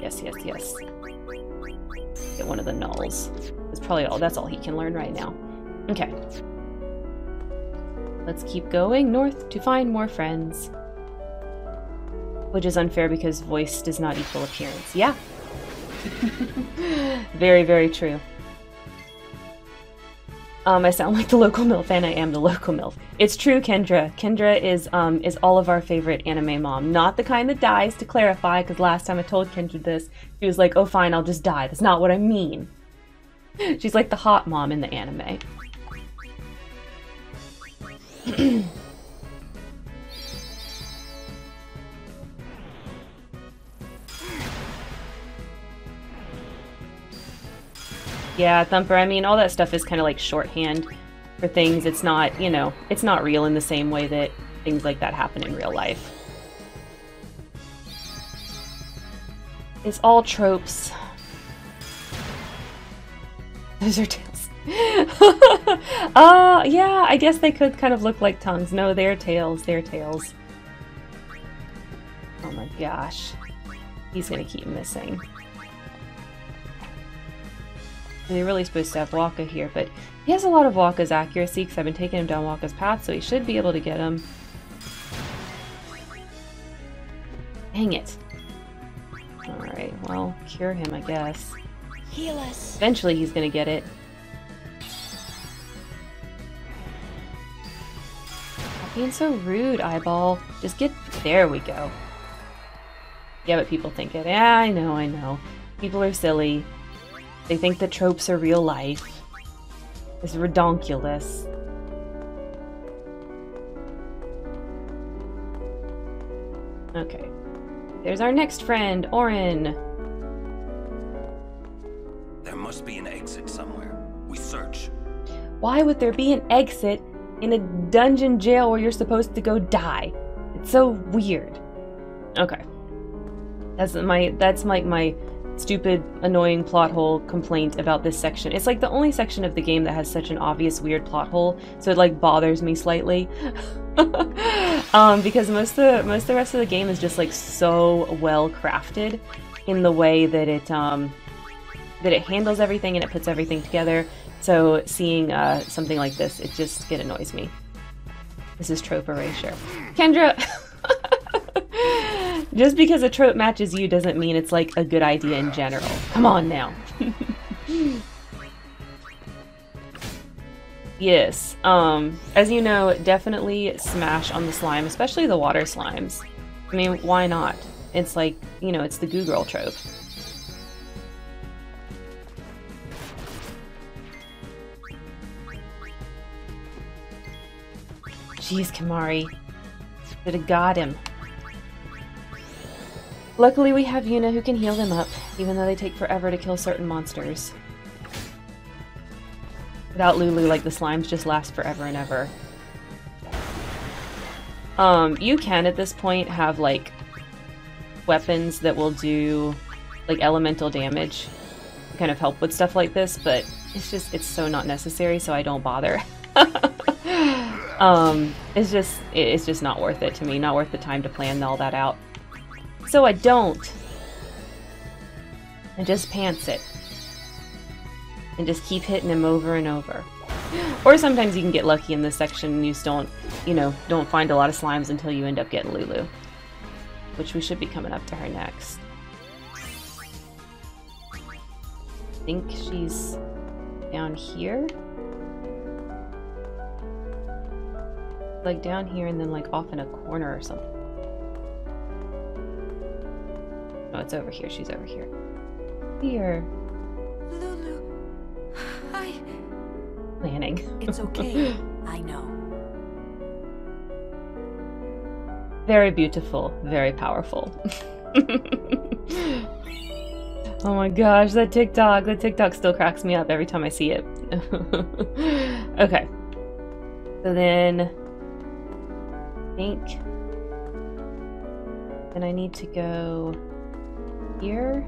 yes, yes, yes, get one of the nulls. That's probably all, that's all he can learn right now. Okay. Let's keep going north to find more friends. Which is unfair because voice does not equal appearance. Yeah, very, very true. Um, I sound like the local MILF, and I am the local MILF. It's true, Kendra. Kendra is um is all of our favorite anime mom. Not the kind that dies, to clarify, because last time I told Kendra this, she was like, "Oh, fine, I'll just die." That's not what I mean. She's like the hot mom in the anime. Yeah, Thumper, I mean, all that stuff is kind of like shorthand for things. It's not, you know, it's not real in the same way that things like that happen in real life. It's all tropes. Those are tails. uh, yeah, I guess they could kind of look like tongues. No, they're tails. They're tails. Oh my gosh. He's gonna keep missing. They're really supposed to have Wakka here, but he has a lot of Wakka's accuracy because I've been taking him down Wakka's path, so he should be able to get him. Dang it. Alright, well, cure him, I guess. Heal us. Eventually he's gonna get it. Stop being so rude, eyeball. Just get... There we go. Yeah, but people think it. Yeah, I know, I know. People are silly. They think the tropes are real life. It's redonkulous. Okay. There's our next friend, Auron. There must be an exit somewhere. We search. Why would there be an exit in a dungeon jail where you're supposed to go die? It's so weird. Okay. That's my that's like my stupid, annoying plot hole complaint about this section. It's like the only section of the game that has such an obvious weird plot hole, so it like bothers me slightly. um, because most of the most of the rest of the game is just like so well crafted in the way that it um that it handles everything and it puts everything together. So seeing uh, something like this, it just it annoys me. This is trope erasure. Kendra. Just because a trope matches you doesn't mean it's like a good idea in general. Come on now. yes, um, as you know, definitely smash on the slime, especially the water slimes. I mean, why not? It's like, you know, it's the goo girl trope. Jeez, Kimahri. Should have got him. Luckily we have Yuna who can heal them up, even though they take forever to kill certain monsters. Without Lulu, like, the slimes just last forever and ever. Um, you can, at this point, have, like, weapons that will do, like, elemental damage. Kind of help with stuff like this, but it's just, it's so not necessary, so I don't bother. um, it's just, it's just not worth it to me. Not worth the time to plan all that out. So I don't. And just pants it. And just keep hitting him over and over. Or sometimes you can get lucky in this section and you just don't, you know, don't find a lot of slimes until you end up getting Lulu. Which we should be coming up to her next. I think she's down here. Like down here and then like off in a corner or something. No, it's over here. She's over here. Here. Lulu. I. Planning. It's okay. I know. Very beautiful. Very powerful. oh my gosh, that TikTok. That TikTok still cracks me up every time I see it. okay. So then. I think. Then I need to go here.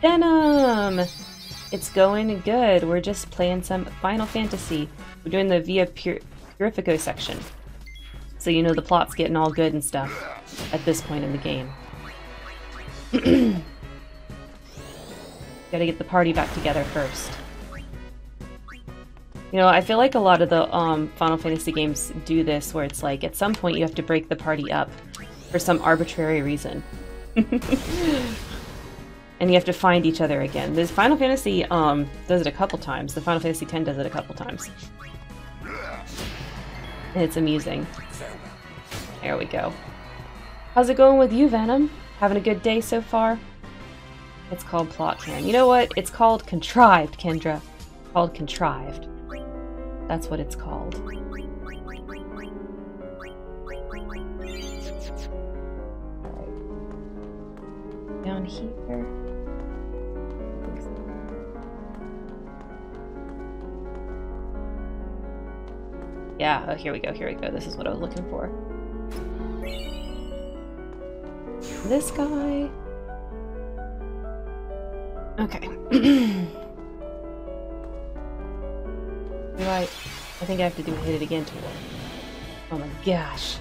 Venom! It's going good. We're just playing some Final Fantasy. We're doing the Via Pur Purifico section. So you know the plot's getting all good and stuff at this point in the game. Gotta get the party back together first. You know, I feel like a lot of the um, Final Fantasy games do this, where it's like, at some point you have to break the party up for some arbitrary reason. and you have to find each other again. This Final Fantasy um, does it a couple times. The Final Fantasy X does it a couple times. It's amusing. There we go. How's it going with you, Venom? Having a good day so far? It's called Plot Karen. You know what? It's called Contrived, Kendra. It's called Contrived. That's what it's called. Down here. Yeah, oh, here we go, here we go. This is what I was looking for. This guy. Okay. Do I... Think I have to do hit it again to. Oh my gosh.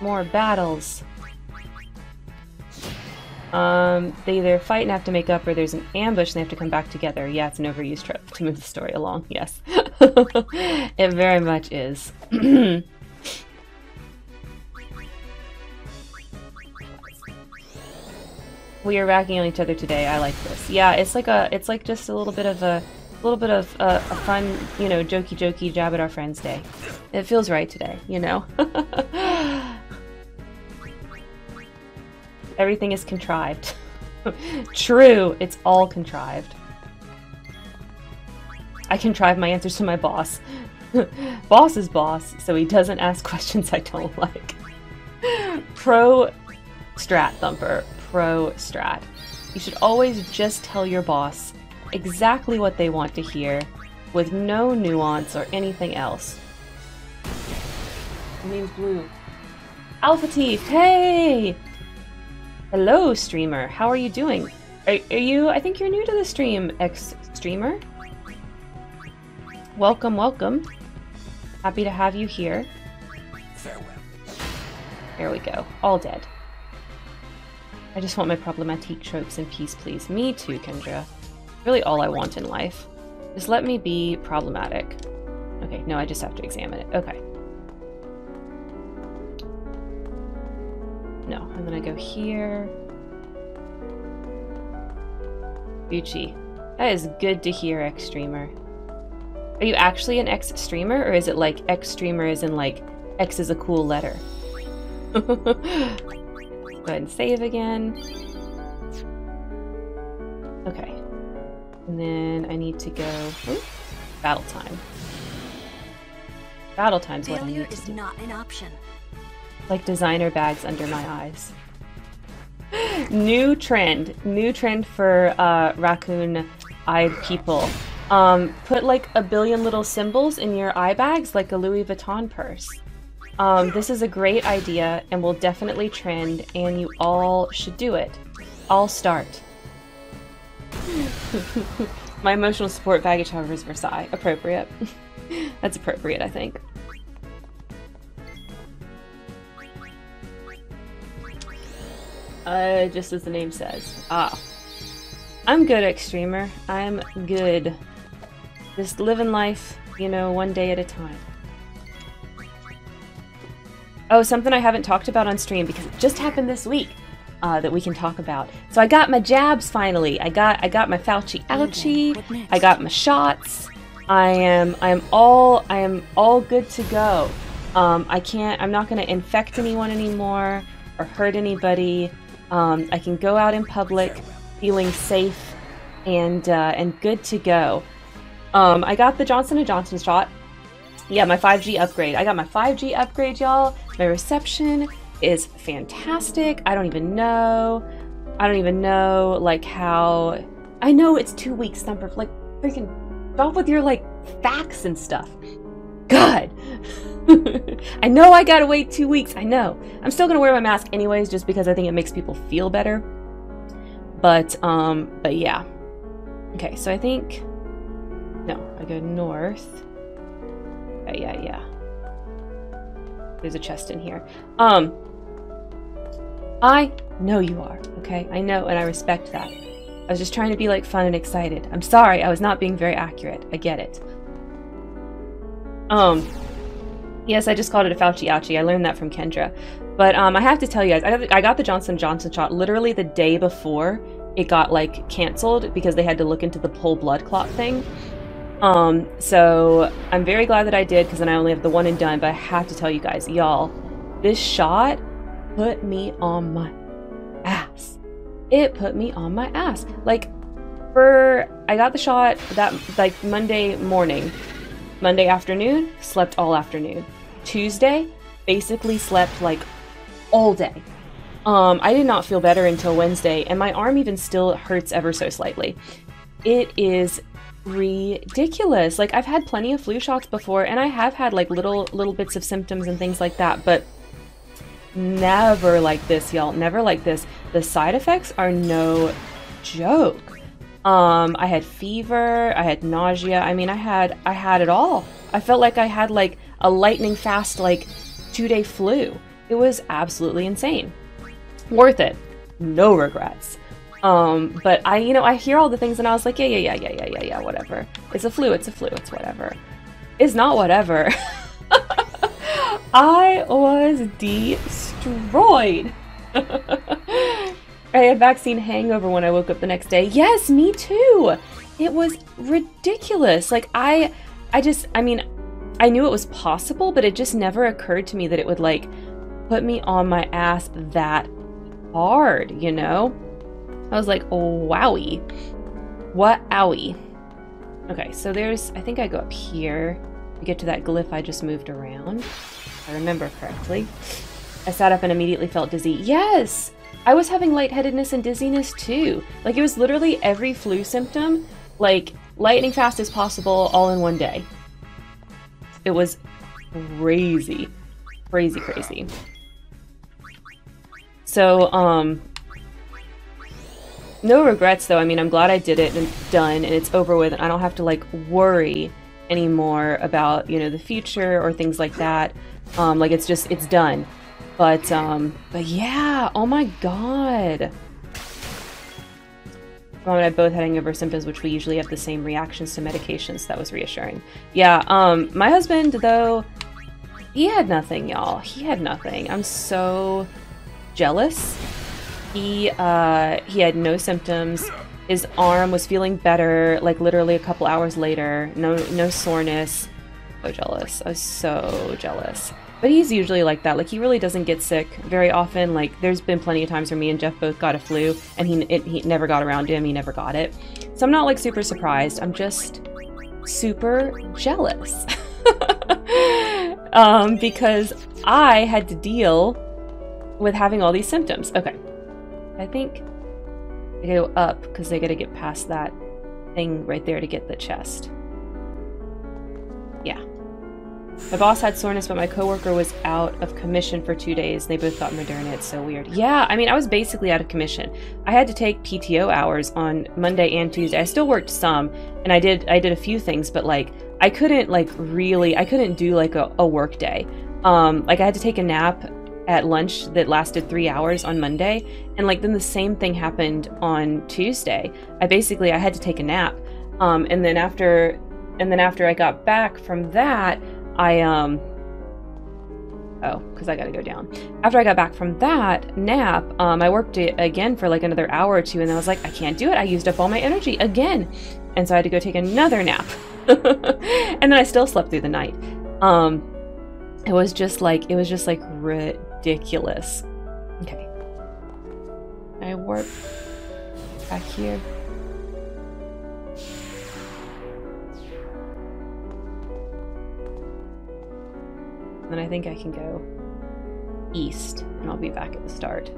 More battles. Um, they either fight and have to make up, or there's an ambush and they have to come back together. Yeah, it's an overused trope to move the story along, yes. it very much is. We are racking on each other today. I like this. Yeah, it's like a, it's like just a little bit of a, a little bit of a, a fun, you know, jokey jokey jab at our friends day. It feels right today, you know. Everything is contrived. True, it's all contrived. I contrive my answers to my boss. boss is boss, so he doesn't ask questions I don't like. Pro strat thumper. Pro strat. You should always just tell your boss exactly what they want to hear with no nuance or anything else. It means Blue. Alpha Teeth, hey! Hello, streamer. How are you doing? Are, are you, I think you're new to the stream, ex-streamer. Welcome, welcome. Happy to have you here. Farewell. There we go. All dead. I just want my problematic tropes in peace, please. Me too, Kendra. Really all I want in life. Just let me be problematic. Okay, no, I just have to examine it. Okay. No, I'm gonna go here. Gucci. That is good to hear, X-Streamer. Are you actually an X-Streamer, or is it like X-Streamer is in like, X is a cool letter? Go ahead and save again. Okay. And then I need to go... Ooh, battle time. Battle time's what I need to is do. not an option. Like designer bags under my eyes. new trend. New trend for uh, raccoon-eyed people. Um, put like a billion little symbols in your eye bags like a Louis Vuitton purse. Um, this is a great idea and will definitely trend and you all should do it. I'll start. My emotional support baggage, however, is Versailles. Appropriate. That's appropriate, I think. Uh, just as the name says. Ah. I'm good, Extremer. I'm good. Just living life, you know, one day at a time. Oh, something I haven't talked about on stream because it just happened this week uh, that we can talk about. So I got my jabs finally. I got I got my Fauci ouchie. I got my shots. I am I am all I am all good to go. Um, I can't. I'm not going to infect anyone anymore or hurt anybody. Um, I can go out in public feeling safe and uh, and good to go. Um, I got the Johnson and Johnson shot. Yeah, my 5G upgrade. I got my 5G upgrade, y'all. My reception is fantastic. I don't even know. I don't even know like how. I know it's two weeks, Thumper. Like freaking stop with your like facts and stuff. God. I know I gotta wait two weeks. I know. I'm still gonna wear my mask anyways, just because I think it makes people feel better. But um, but yeah. Okay, so I think no, I go north. Yeah, yeah, yeah. There's a chest in here. Um, I know you are. Okay, I know, and I respect that. I was just trying to be like fun and excited. I'm sorry, I was not being very accurate. I get it. Um, yes, I just called it a Fauci ouchie. I learned that from Kendra. But um, I have to tell you guys, I got, I got the Johnson Johnson shot literally the day before it got like canceled because they had to look into the whole blood clot thing. Um, so I'm very glad that I did because then I only have the one and done. But I have to tell you guys, y'all, this shot put me on my ass. It put me on my ass. Like for I got the shot that like Monday morning. Monday afternoon, slept all afternoon. Tuesday, basically slept like all day. Um, I did not feel better until Wednesday, and my arm even still hurts ever so slightly. It is ridiculous. Like I've had plenty of flu shots before, and I have had like little little bits of symptoms and things like that, but never like this, y'all. Never like this. The side effects are no joke. Um, I had fever, I had nausea. I mean, I had I had it all. I felt like I had like a lightning fast like two day flu. It was absolutely insane. Worth it. No regrets. Um, but I, you know, I hear all the things and I was like, yeah, yeah, yeah, yeah, yeah, yeah, yeah, whatever. It's a flu, it's a flu, it's whatever. It's not whatever. I was destroyed. I had vaccine hangover when I woke up the next day. Yes, me too. It was ridiculous. Like I I just I mean, I knew it was possible, but it just never occurred to me that it would like put me on my ass that hard, you know? I was like, oh, wowie. What owie. Okay, so there's, I think I go up here to get to that glyph I just moved around. I remember correctly. I sat up and immediately felt dizzy. Yes! I was having lightheadedness and dizziness too. Like it was literally every flu symptom, like lightning fast as possible, all in one day. It was crazy. Crazy, crazy. So, um, no regrets though. I mean, I'm glad I did it and done and it's over with and I don't have to like worry anymore about, you know, the future or things like that. Um, like it's just, it's done. But, um, but yeah, oh my god. Mom and I both had hangover symptoms, which we usually have the same reactions to medications. So that was reassuring. Yeah, um, my husband, though, he had nothing, y'all. He had nothing. I'm so jealous. He uh, he had no symptoms. His arm was feeling better, like literally a couple hours later. No no soreness. So jealous. I was so jealous. But he's usually like that. Like he really doesn't get sick very often. Like there's been plenty of times where me and Jeff both got a flu, and he it, he never got around to him. He never got it. So I'm not like super surprised. I'm just super jealous. um, because I had to deal with having all these symptoms. Okay. I think I go up because they gotta get past that thing right there to get the chest. Yeah. My boss had soreness, but my coworker was out of commission for two days. They both got Moderna. It's so weird. Yeah, I mean, I was basically out of commission. I had to take PTO hours on Monday and Tuesday. I still worked some, and I did I did a few things, but like I couldn't like really I couldn't do like a, a work day. Um, like I had to take a nap at lunch that lasted three hours on Monday, and like then the same thing happened on Tuesday. I basically I had to take a nap, um, and then after and then after I got back from that, I um oh because I got to go down. After I got back from that nap, um, I worked it again for like another hour or two, and I was like I can't do it. I used up all my energy again, and so I had to go take another nap, and then I still slept through the night. Um, it was just like it was just like ridiculous. Okay. I warp back here. Then I think I can go east and I'll be back at the start.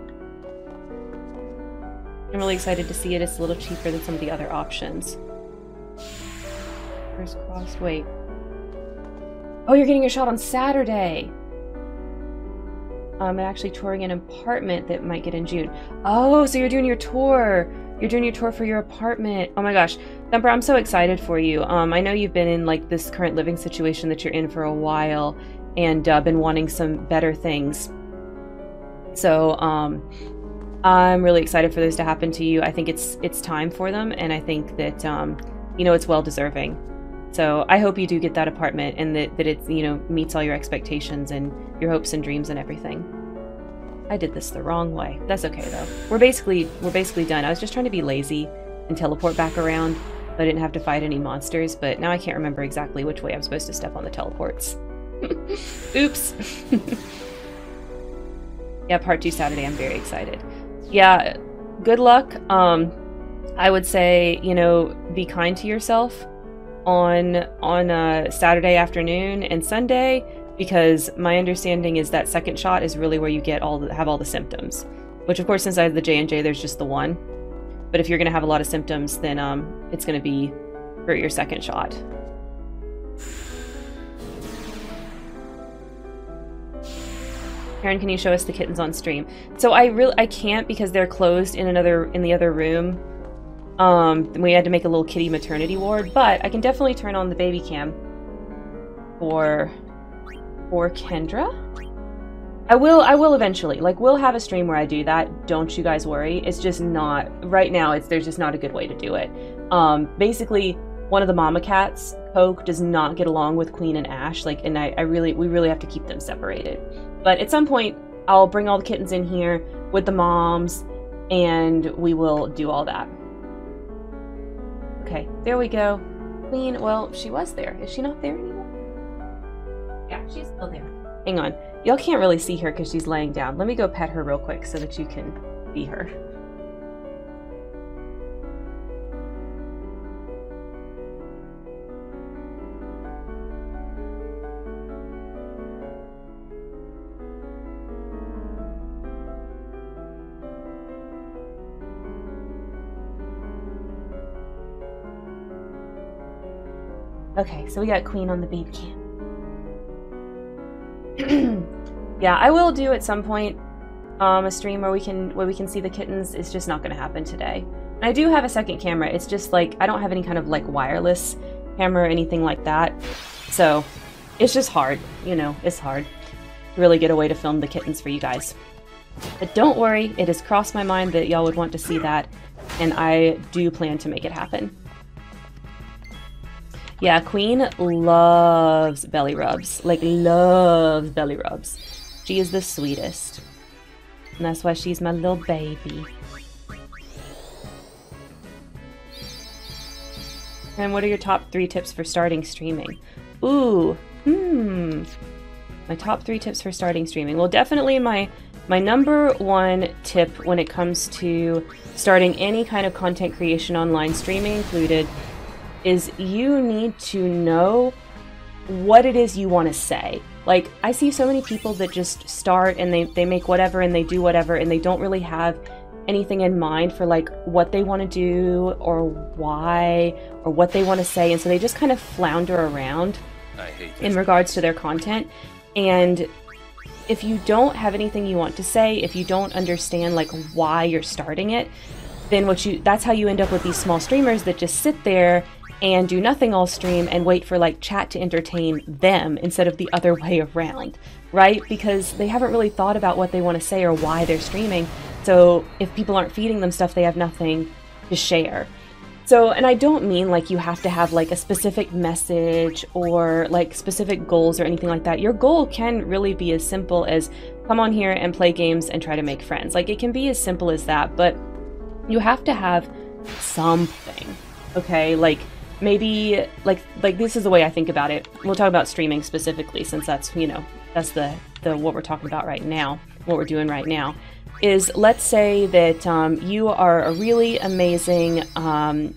I'm really excited to see it. It's a little cheaper than some of the other options. First crossed. Wait. Oh, you're getting your shot on Saturday. I'm actually touring an apartment that might get in June. Oh, so you're doing your tour. You're doing your tour for your apartment. Oh my gosh. Thumper, I'm so excited for you. Um, I know you've been in like this current living situation that you're in for a while and uh, been wanting some better things. So, um, I'm really excited for those to happen to you. I think it's it's time for them, and I think that um, you know it's well deserving. So I hope you do get that apartment and that, that it, you know, meets all your expectations and your hopes and dreams and everything. I did this the wrong way. That's okay though. We're basically we're basically done. I was just trying to be lazy and teleport back around. I didn't have to fight any monsters, but now I can't remember exactly which way I'm supposed to step on the teleports. Oops. yeah, part two Saturday. I'm very excited. Yeah, good luck. Um, I would say, you know, be kind to yourself on on a Saturday afternoon and Sunday because my understanding is that second shot is really where you get all the, have all the symptoms. Which of course inside the J and J there's just the one. But if you're going to have a lot of symptoms then um it's going to be for your second shot. Karen, can you show us the kittens on stream? So I really I can't because they're closed in another in the other room um, we had to make a little kitty maternity ward, but I can definitely turn on the baby cam for for Kendra. I will I will eventually. Like we'll have a stream where I do that. Don't you guys worry. It's just not right now it's there's just not a good way to do it. Um basically one of the mama cats, Coke, does not get along with Queen and Ash. Like and I, I really we really have to keep them separated. But at some point I'll bring all the kittens in here with the moms and we will do all that. Okay, there we go. Queen, well, she was there. Is she not there anymore? Yeah, she's still there. Hang on. Y'all can't really see her because she's laying down. Let me go pet her real quick so that you can see her. Okay, so we got Queen on the baby cam. yeah, I will do at some point um, a stream where we can where we can see the kittens. It's just not going to happen today. And I do have a second camera. It's just like I don't have any kind of like wireless camera or anything like that. So it's just hard, you know, it's hard to really get a way to film the kittens for you guys. But don't worry, it has crossed my mind that y'all would want to see that, and I do plan to make it happen. Yeah, Queen loves belly rubs. Like, loves belly rubs. She is the sweetest. And that's why she's my little baby. And what are your top three tips for starting streaming? Ooh, hmm. My top three tips for starting streaming. Well, definitely my my number one tip when it comes to starting any kind of content creation online, streaming included, is you need to know what it is you want to say. Like, I see so many people that just start and they, they make whatever and they do whatever and they don't really have anything in mind for like what they want to do or why or what they want to say. And so they just kind of flounder around in regards to their content. And if you don't have anything you want to say, if you don't understand like why you're starting it, then what you that's how you end up with these small streamers that just sit there and do nothing all stream and wait for like chat to entertain them instead of the other way around, right? Because they haven't really thought about what they want to say or why they're streaming. So if people aren't feeding them stuff, they have nothing to share. So, and I don't mean like you have to have like a specific message or like specific goals or anything like that. Your goal can really be as simple as come on here and play games and try to make friends. Like it can be as simple as that, but you have to have something. Okay? Like maybe like like this is the way I think about it. We'll talk about streaming specifically since that's, you know, that's the the what we're talking about right now, what we're doing right now. Is let's say that um, you are a really amazing um,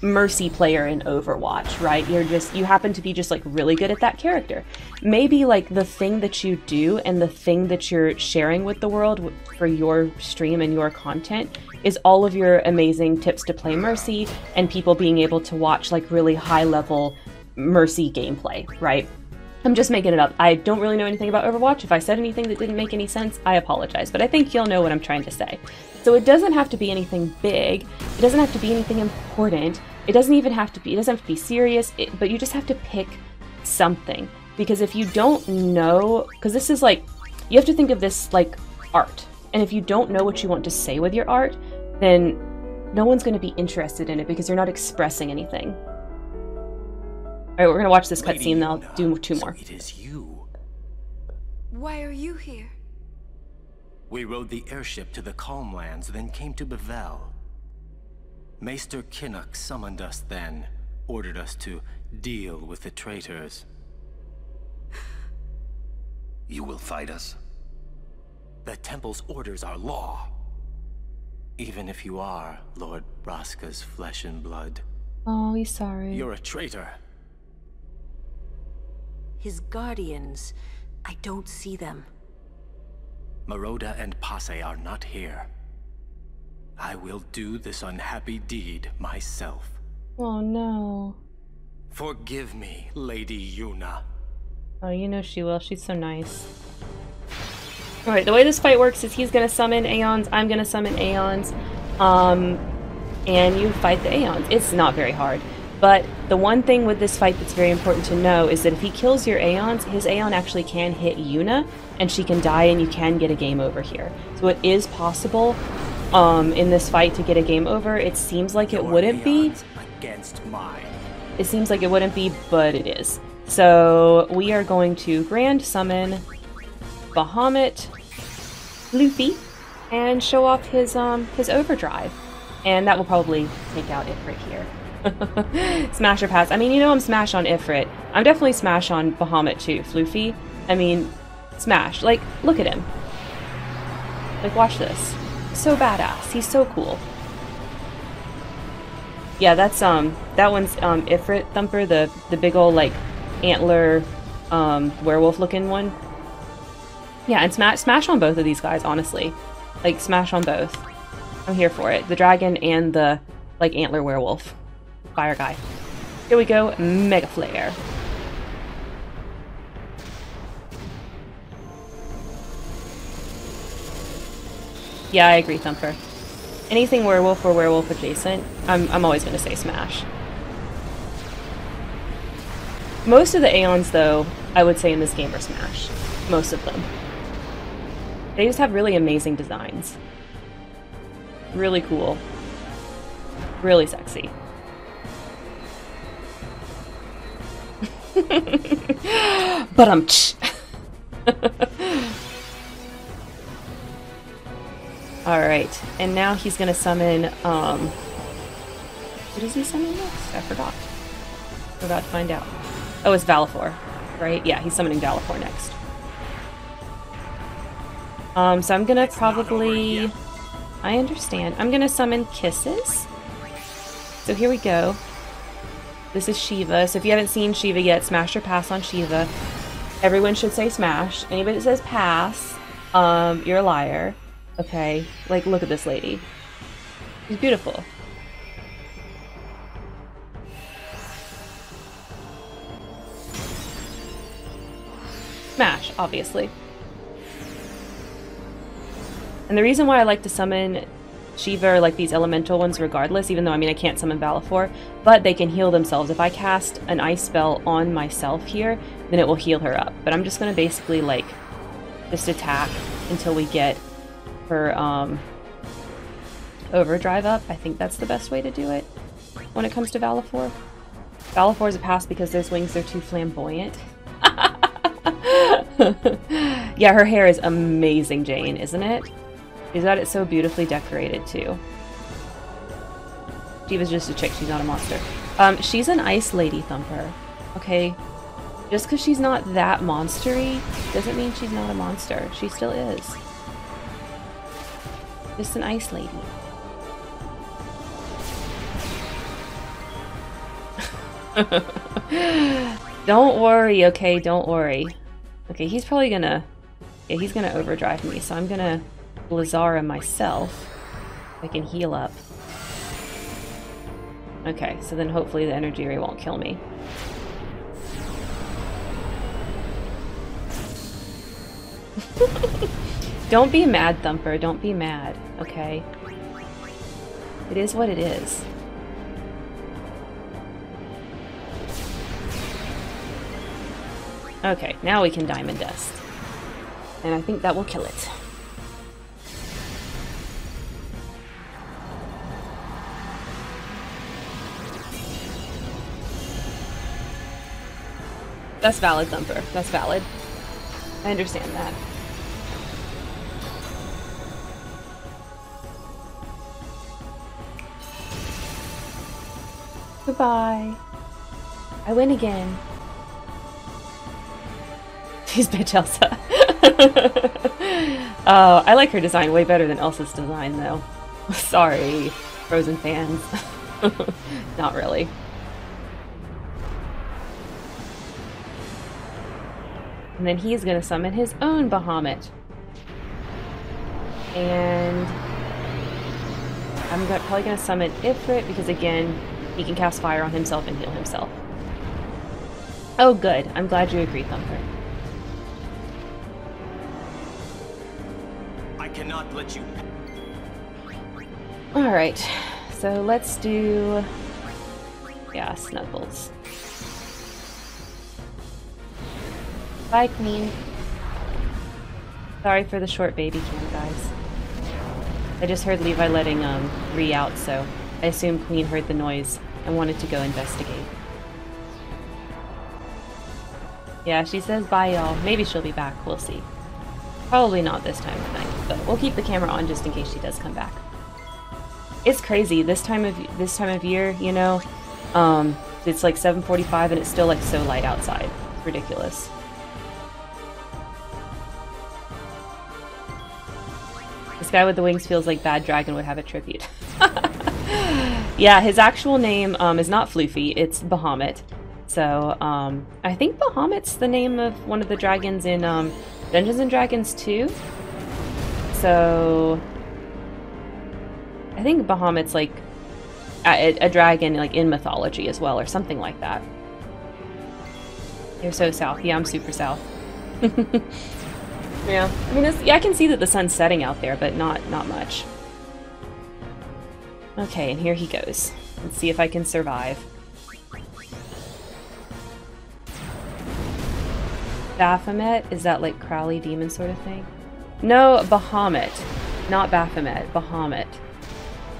mercy player in Overwatch, right? You're just you happen to be just like really good at that character. Maybe like the thing that you do and the thing that you're sharing with the world for your stream and your content is all of your amazing tips to play Mercy and people being able to watch like really high level Mercy gameplay, right? I'm just making it up. I don't really know anything about Overwatch. If I said anything that didn't make any sense, I apologize, but I think you'll know what I'm trying to say. So it doesn't have to be anything big. It doesn't have to be anything important. It doesn't even have to be, it doesn't have to be serious, it, but you just have to pick something. Because if you don't know, because this is like, you have to think of this like art. And if you don't know what you want to say with your art, then no one's going to be interested in it because you're not expressing anything. All right, we're going to watch this cutscene, then I'll do two more. It is you. Why are you here? We rode the airship to the Calmlands, then came to Bevelle. Maester Kinoc summoned us then, ordered us to deal with the traitors. You will fight us? The Temple's orders are law. Even if you are Lord Braska's flesh and blood. Oh, he's sorry. You're a traitor. His guardians, I don't see them. Maroda and Pacce are not here. I will do this unhappy deed myself. Oh no. Forgive me, Lady Yuna. Oh, you know she will. She's so nice. Alright, the way this fight works is he's gonna summon Aeons, I'm gonna summon Aeons, um, and you fight the Aeons. It's not very hard. But the one thing with this fight that's very important to know is that if he kills your Aeons, his Aeon actually can hit Yuna, and she can die and you can get a game over here. So it is possible um, in this fight to get a game over. It seems like it wouldn't be. Against mine. It seems like it wouldn't be, but it is. So we are going to Grand Summon Bahamut, Floofy, and show off his um his overdrive. And that will probably take out Ifrit here. smash or pass. I mean, you know I'm smash on Ifrit. I'm definitely smash on Bahamut too, Floofy. I mean, smash. Like, look at him. Like, watch this. So badass. He's so cool. Yeah, that's, um, that one's, um, Ifrit Thumper, the, the big old, like, antler, um, werewolf-looking one. Yeah, and smash, smash on both of these guys, honestly. Like, smash on both. I'm here for it. The dragon and the, like, antler werewolf. Fire guy. Here we go, Mega Flare. Yeah, I agree, Thumper. Anything werewolf or werewolf adjacent, I'm, I'm always going to say smash. Most of the Aeons, though, I would say in this game are smash. Most of them. They just have really amazing designs. Really cool. Really sexy. but I'm. Alright, and now he's gonna summon, um... What does he summon next? I forgot. Forgot to find out. Oh, it's Valefor, right? Yeah, he's summoning Valefor next. Um, so I'm gonna probably... I understand. I'm gonna summon Kisses. So here we go. This is Shiva. So if you haven't seen Shiva yet, smash or pass on Shiva. Everyone should say smash. Anybody that says pass, um, you're a liar. Okay, like look at this lady. She's beautiful. Smash, obviously. And the reason why I like to summon Shiva or like these elemental ones regardless, even though I mean I can't summon Valefor, but they can heal themselves. If I cast an ice spell on myself here, then it will heal her up. But I'm just gonna basically like just attack until we get her um, overdrive up. I think that's the best way to do it when it comes to Valefor. Valefor is a pass because those wings are too flamboyant. yeah, her hair is amazing, Jane, isn't it? She's it's so beautifully decorated, too. Shiva's just a chick, she's not a monster. Um, she's an ice lady thumper, okay? Just because she's not that monstery doesn't mean she's not a monster. She still is. Just an ice lady. don't worry, okay? Don't worry. Okay, he's probably gonna... Yeah, he's gonna overdrive me, so I'm gonna Blizzara myself. I can heal up. Okay, so then hopefully the energy ray won't kill me. Don't be mad, Thumper. Don't be mad, okay? It is what it is. Okay, now we can Diamond Dust. And I think that will kill it. That's valid, Thumper. That's valid. I understand that. Goodbye. I win again. She's bitch Elsa. uh, I like her design way better than Elsa's design, though. Sorry, Frozen fans. Not really. And then he's going to summon his own Bahamut. And I'm probably going to summon Ifrit because, again, he can cast fire on himself and heal himself. Oh, good. I'm glad you agree, Thumper. I cannot let you. Alright, so let's do. Yeah, Snuggles. Bye, Queen. Sorry for the short baby cam, guys. I just heard Levi letting um, Ree out, so I assume Queen heard the noise and wanted to go investigate. Yeah, she says bye, y'all. Maybe she'll be back. We'll see. Probably not this time of night, but we'll keep the camera on just in case she does come back. It's crazy this time of this time of year, you know. Um, it's like 7:45 and it's still like so light outside. It's ridiculous. Guy with the wings feels like Bad Dragon would have a tribute. yeah, his actual name um, is not Floofy, it's Bahamut. So, um, I think Bahamut's the name of one of the dragons in um, Dungeons and Dragons 2. So, I think Bahamut's like a, a, dragon like in mythology as well, or something like that. You're so south. Yeah, I'm super south. yeah, I mean, yeah, I can see that the sun's setting out there, but not not much. Okay, and here he goes. Let's see if I can survive. Baphomet? Is that like Crowley demon sort of thing? No, Bahamut. Not Baphomet, Bahamut.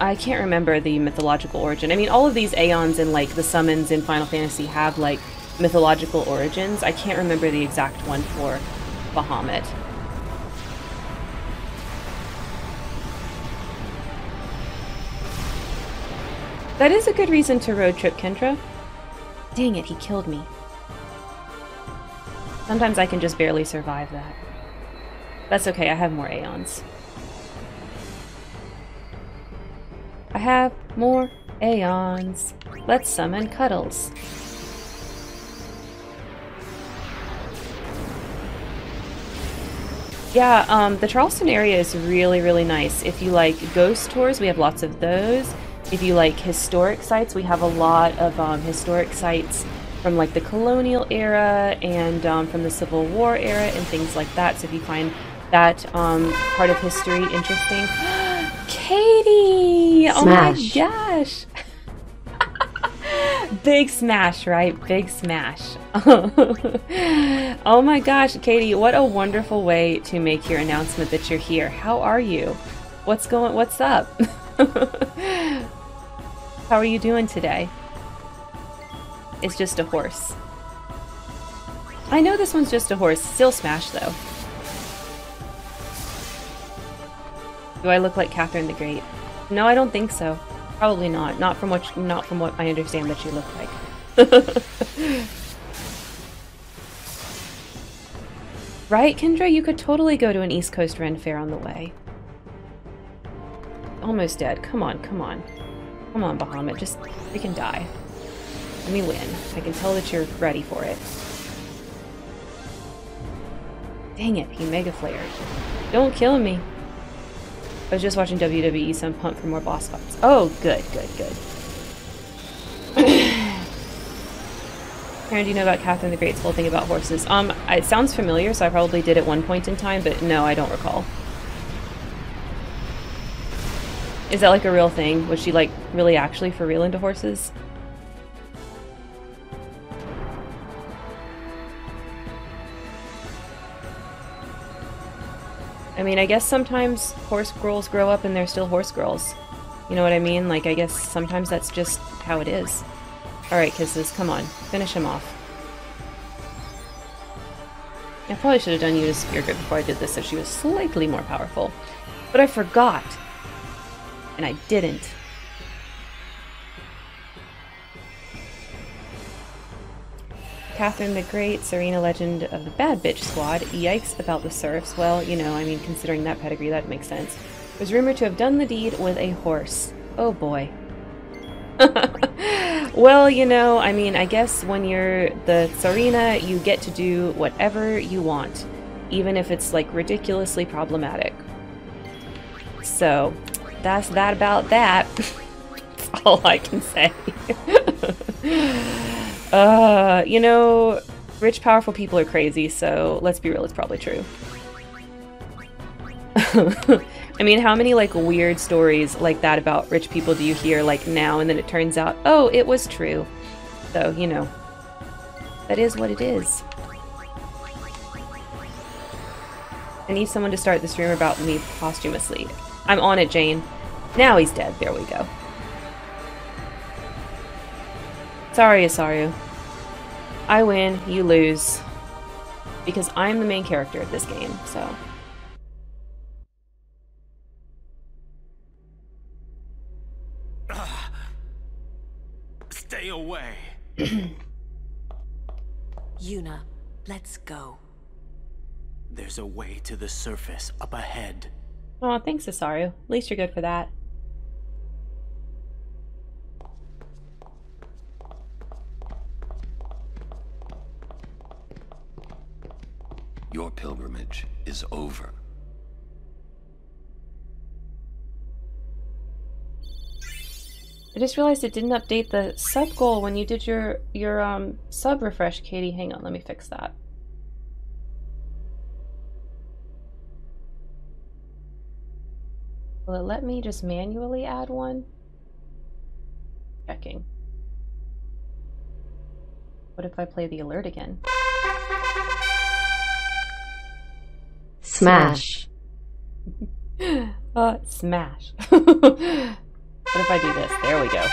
I can't remember the mythological origin. I mean, all of these Aeons and like the summons in Final Fantasy have like mythological origins. I can't remember the exact one for Bahamut. That is a good reason to road trip, Kendra. Dang it, he killed me. Sometimes I can just barely survive that. That's okay, I have more Aeons. I have more Aeons. Let's summon Cuddles. Yeah, um, the Charleston area is really, really nice. If you like ghost tours, we have lots of those. If you like historic sites, we have a lot of um, historic sites from like the colonial era and um, from the Civil War era and things like that. So if you find that um, part of history interesting, Katie! Smash. Oh my gosh! Big smash, right? Big smash. oh my gosh, Katie, what a wonderful way to make your announcement that you're here. How are you? What's going what's up? How are you doing today? It's just a horse. I know this one's just a horse. Still smash, though. Do I look like Catherine the Great? No, I don't think so. Probably not. Not from what not from what I understand that you look like. right, Kendra? You could totally go to an East Coast Ren Fair on the way. Almost dead. Come on, come on. Come on, Bahamut, just freaking die. Let me win. I can tell that you're ready for it. Dang it, he mega flared. Don't kill me. I was just watching WWE, so I'm pumped for more boss fights. Oh, good, good, good. Karen, do you know about Catherine the Great's whole thing about horses? Um, it sounds familiar, so I probably did at one point in time, but no, I don't recall. Is that like a real thing? Was she like really actually for real into horses? I mean, I guess sometimes horse girls grow up and they're still horse girls. You know what I mean? Like, I guess sometimes that's just how it is. Alright, Kisses, come on. Finish him off. I probably should have done you to Spirit Grip before I did this so she was slightly more powerful. But I forgot! And I didn't. Catherine the Great, Serena Legend of the Bad Bitch Squad. Yikes about the serfs. Well, you know, I mean, considering that pedigree, that makes sense. Was rumored to have done the deed with a horse. Oh boy. well, you know, I mean, I guess when you're the Tsarina, you get to do whatever you want, even if it's like ridiculously problematic. So, that's that about that. that's all I can say. uh, you know, rich, powerful people are crazy, so let's be real, it's probably true. I mean, how many like weird stories like that about rich people do you hear like now and then it turns out, oh, it was true. So, you know, that is what it is. I need someone to start the stream about me posthumously. I'm on it, Jane. Now he's dead. There we go. Sorry, Isaaru. I win, you lose. Because I'm the main character of this game, so... Uh, stay away. Yuna, let's go. There's a way to the surface up ahead. Oh, thanks, Cesario. At least you're good for that. Your pilgrimage is over. I just realized it didn't update the sub goal when you did your your um sub refresh, Katie. Hang on, let me fix that. Will it let me just manually add one? Checking. What if I play the alert again? Smash. uh, smash. What if I do this? There we go.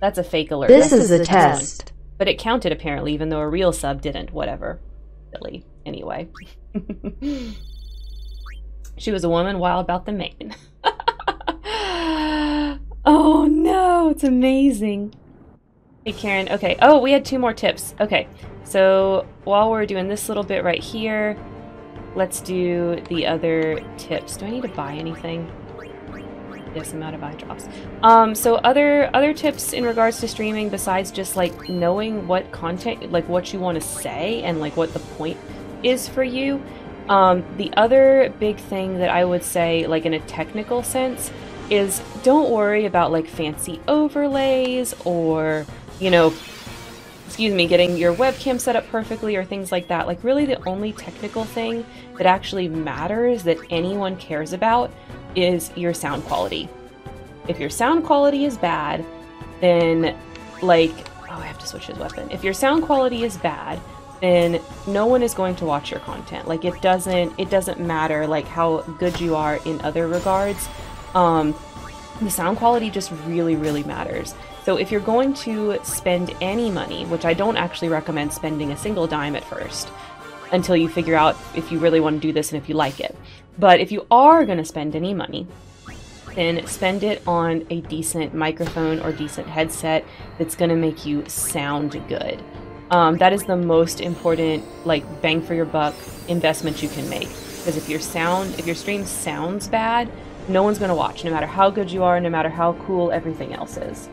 That's a fake alert. This That's is a test. One. But it counted apparently, even though a real sub didn't. Whatever. Silly. Anyway. she was a woman wild about the mane. oh no, it's amazing. Hey Karen, okay. Oh, we had two more tips. Okay, so while we're doing this little bit right here, let's do the other tips. Do I need to buy anything? Yes, I'm out of eye drops. Um, so other other tips in regards to streaming besides just like knowing what content, like what you want to say and like what the point is for you. Um, the other big thing that I would say, like in a technical sense, is don't worry about like fancy overlays or, you know, excuse me, getting your webcam set up perfectly or things like that. Like really the only technical thing that actually matters that anyone cares about is your sound quality. If your sound quality is bad, then like oh I have to switch his weapon. If your sound quality is bad, then no one is going to watch your content. Like it doesn't it doesn't matter like how good you are in other regards. Um, the sound quality just really really matters. So if you're going to spend any money, which I don't actually recommend spending a single dime at first, until you figure out if you really want to do this and if you like it. But if you are going to spend any money, then spend it on a decent microphone or decent headset that's going to make you sound good. Um, that is the most important, like bang for your buck investment you can make. Because if your sound, if your stream sounds bad, no one's going to watch, no matter how good you are, no matter how cool everything else is.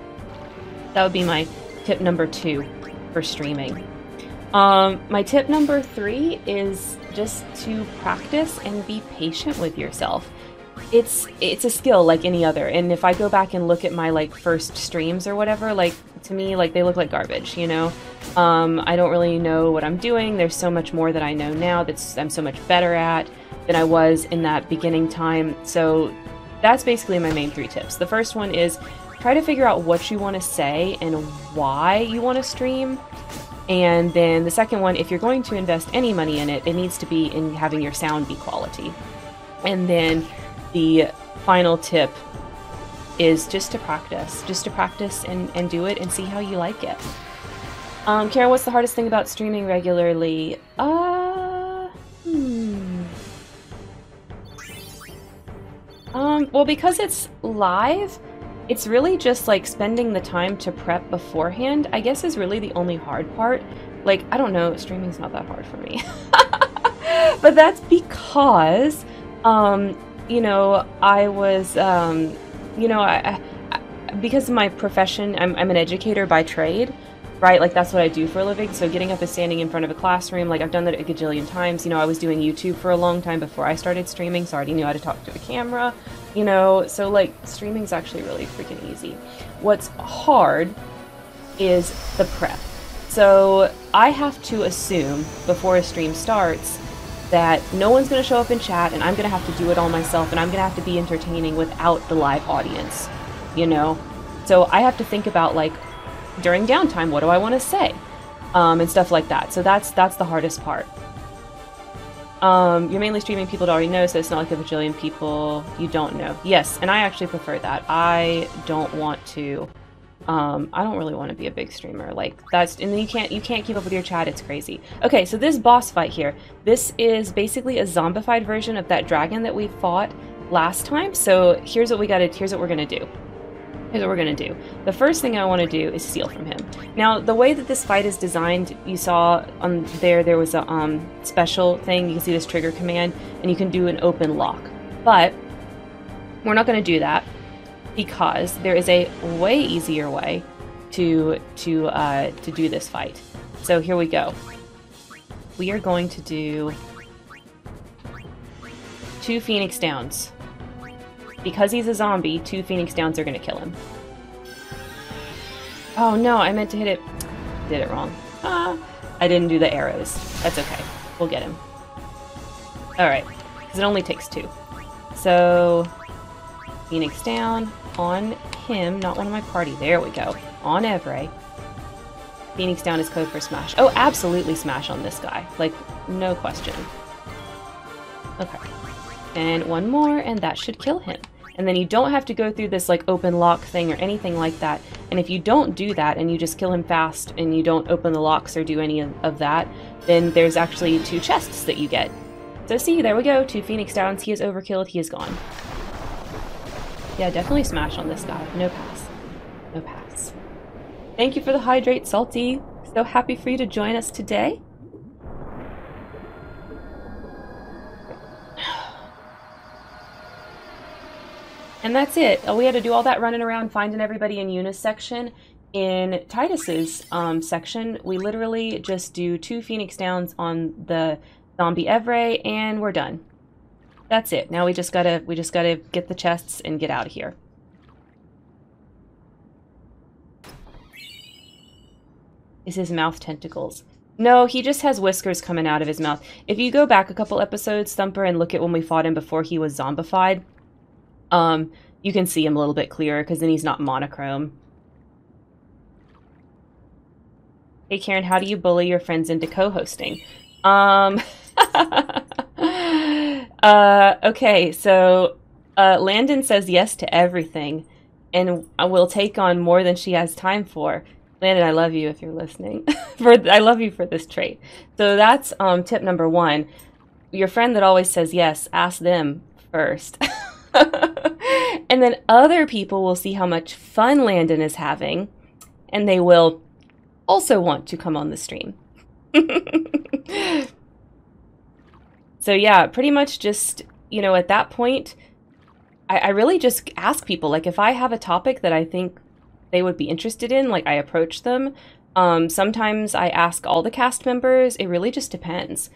That would be my tip number two for streaming. Um, my tip number three is just to practice and be patient with yourself. It's it's a skill like any other, and if I go back and look at my like first streams or whatever, like to me like they look like garbage, you know. Um, I don't really know what I'm doing. There's so much more that I know now that's I'm so much better at than I was in that beginning time. So that's basically my main three tips. The first one is try to figure out what you want to say and why you want to stream and then the second one, if you're going to invest any money in it, it needs to be in having your sound be quality. And then the final tip is just to practice, just to practice and, and do it and see how you like it. Um, Karen, what's the hardest thing about streaming regularly? Uh, hmm. Um, well, because it's live, it's really just like spending the time to prep beforehand, I guess is really the only hard part. Like, I don't know, streaming's not that hard for me. but that's because, um, you know, I was, um, you know, I, I, because of my profession, I'm, I'm an educator by trade right? Like that's what I do for a living. So getting up and standing in front of a classroom, like I've done that a gajillion times. You know, I was doing YouTube for a long time before I started streaming, so I already knew how to talk to a camera you know so like streaming's actually really freaking easy what's hard is the prep so i have to assume before a stream starts that no one's going to show up in chat and i'm going to have to do it all myself and i'm going to have to be entertaining without the live audience you know so i have to think about like during downtime what do i want to say um, and stuff like that so that's that's the hardest part um, you're mainly streaming people to already know, so it's not like a bajillion people you don't know. Yes, and I actually prefer that. I don't want to. Um, I don't really want to be a big streamer. Like that's, and then you can't you can't keep up with your chat. It's crazy. Okay, so this boss fight here. This is basically a zombified version of that dragon that we fought last time. So here's what we got to. Here's what we're gonna do. Here's what we're gonna do. The first thing I want to do is steal from him. Now, the way that this fight is designed, you saw on there, there was a um, special thing. You can see this trigger command, and you can do an open lock. But we're not gonna do that because there is a way easier way to to uh, to do this fight. So here we go. We are going to do two Phoenix Downs. Because he's a zombie, two Phoenix Downs are gonna kill him. Oh no, I meant to hit it. Did it wrong. Ah, I didn't do the arrows. That's okay. We'll get him. Alright, because it only takes two. So, Phoenix down on him, not one of my party. There we go. On Evrae. Phoenix down is code for smash. Oh, absolutely smash on this guy. Like, no question. Okay. And one more, and that should kill him. And then you don't have to go through this like open lock thing or anything like that. And if you don't do that and you just kill him fast and you don't open the locks or do any of, of that, then there's actually two chests that you get. So see, there we go, two Phoenix Downs. He is overkilled, he is gone. Yeah, definitely smash on this guy. No pass. No pass. Thank you for the hydrate, Salty. So happy for you to join us today. And that's it. We had to do all that running around finding everybody in Yuna's section. In Tidus's um, section, we literally just do two Phoenix Downs on the zombie Evrae, and we're done. That's it. Now we just gotta we just gotta get the chests and get out of here. Is his mouth tentacles? No, he just has whiskers coming out of his mouth. If you go back a couple episodes, Thumper, and look at when we fought him before he was zombified, um, you can see him a little bit clearer because then he's not monochrome. Hey Karen, how do you bully your friends into co-hosting? Um, uh, okay, so uh, Landon says yes to everything, and will take on more than she has time for. Landon, I love you if you're listening. for I love you for this trait. So that's um, tip number one. Your friend that always says yes, ask them first. and then other people will see how much fun Landon is having, and they will also want to come on the stream. so yeah, pretty much just, you know, at that point, I, I really just ask people, like if I have a topic that I think they would be interested in, like I approach them. Um, sometimes I ask all the cast members. It really just depends.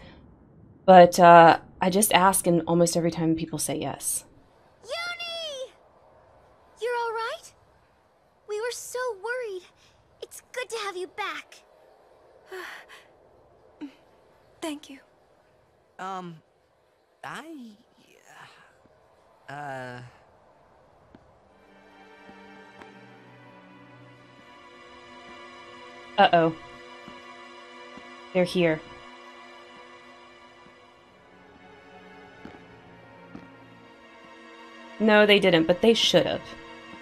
But uh, I just ask, and almost every time people say yes. Uni! You're all right? We were so worried. It's good to have you back. Thank you. Um, I... Uh... Uh-oh. They're here. No, they didn't, but they should have.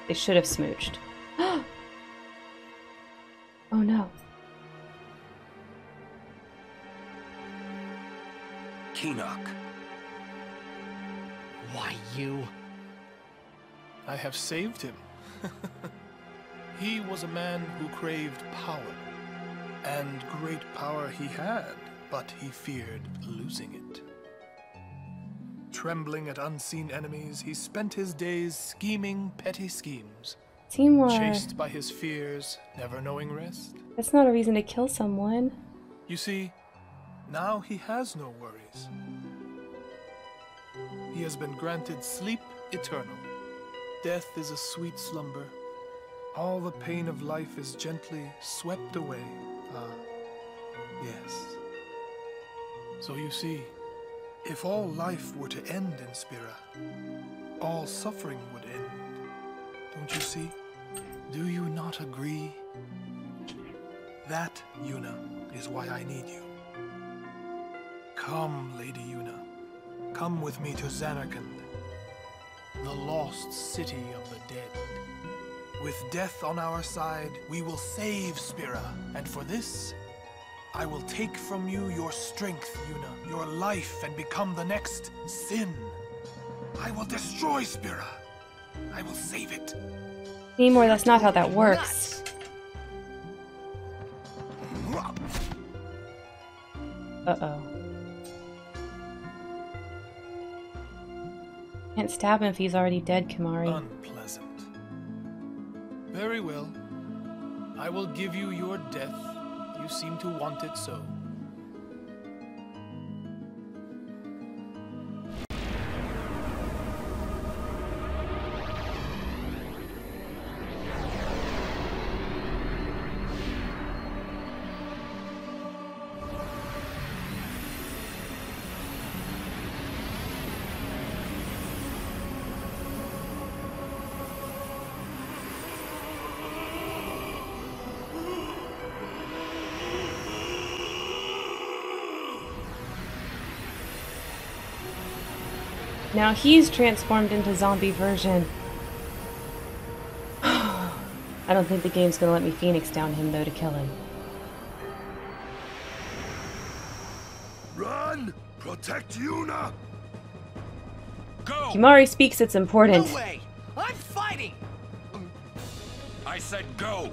They should have smooched. oh no. Kinoc. Why, you... I have saved him. he was a man who craved power. And great power he had, but he feared losing it. Trembling at unseen enemies, he spent his days scheming petty schemes. Teamwork. Chased by his fears, never knowing rest. That's not a reason to kill someone. You see, now he has no worries. He has been granted sleep eternal. Death is a sweet slumber. All the pain of life is gently swept away. Ah, yes. So you see, if all life were to end in Spira, all suffering would end. Don't you see? Do you not agree? That, Yuna, is why I need you. Come, Lady Yuna. Come with me to Zanarkand, the lost city of the dead. With death on our side, we will save Spira, and for this, I will take from you your strength, Yuna, your life, and become the next Sin. I will destroy Spira. I will save it. Seymour, that's not how that works. Uh-oh. Can't stab him if he's already dead, Kimahri. Unpleasant. Very well. I will give you your death. You seem to want it so. Now he's transformed into zombie version. I don't think the game's gonna let me Phoenix down him though to kill him. Run! Protect Yuna! Go! Kimahri speaks, it's important. No way! I'm fighting! I said go!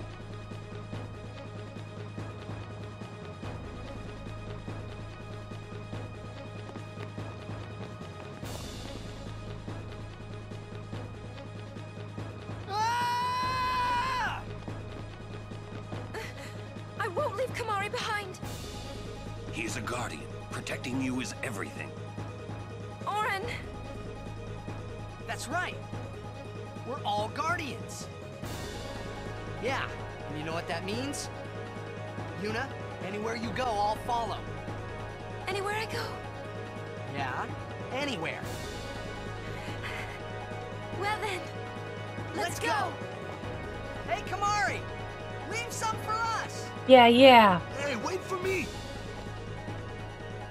Yeah, yeah. Hey, wait for me!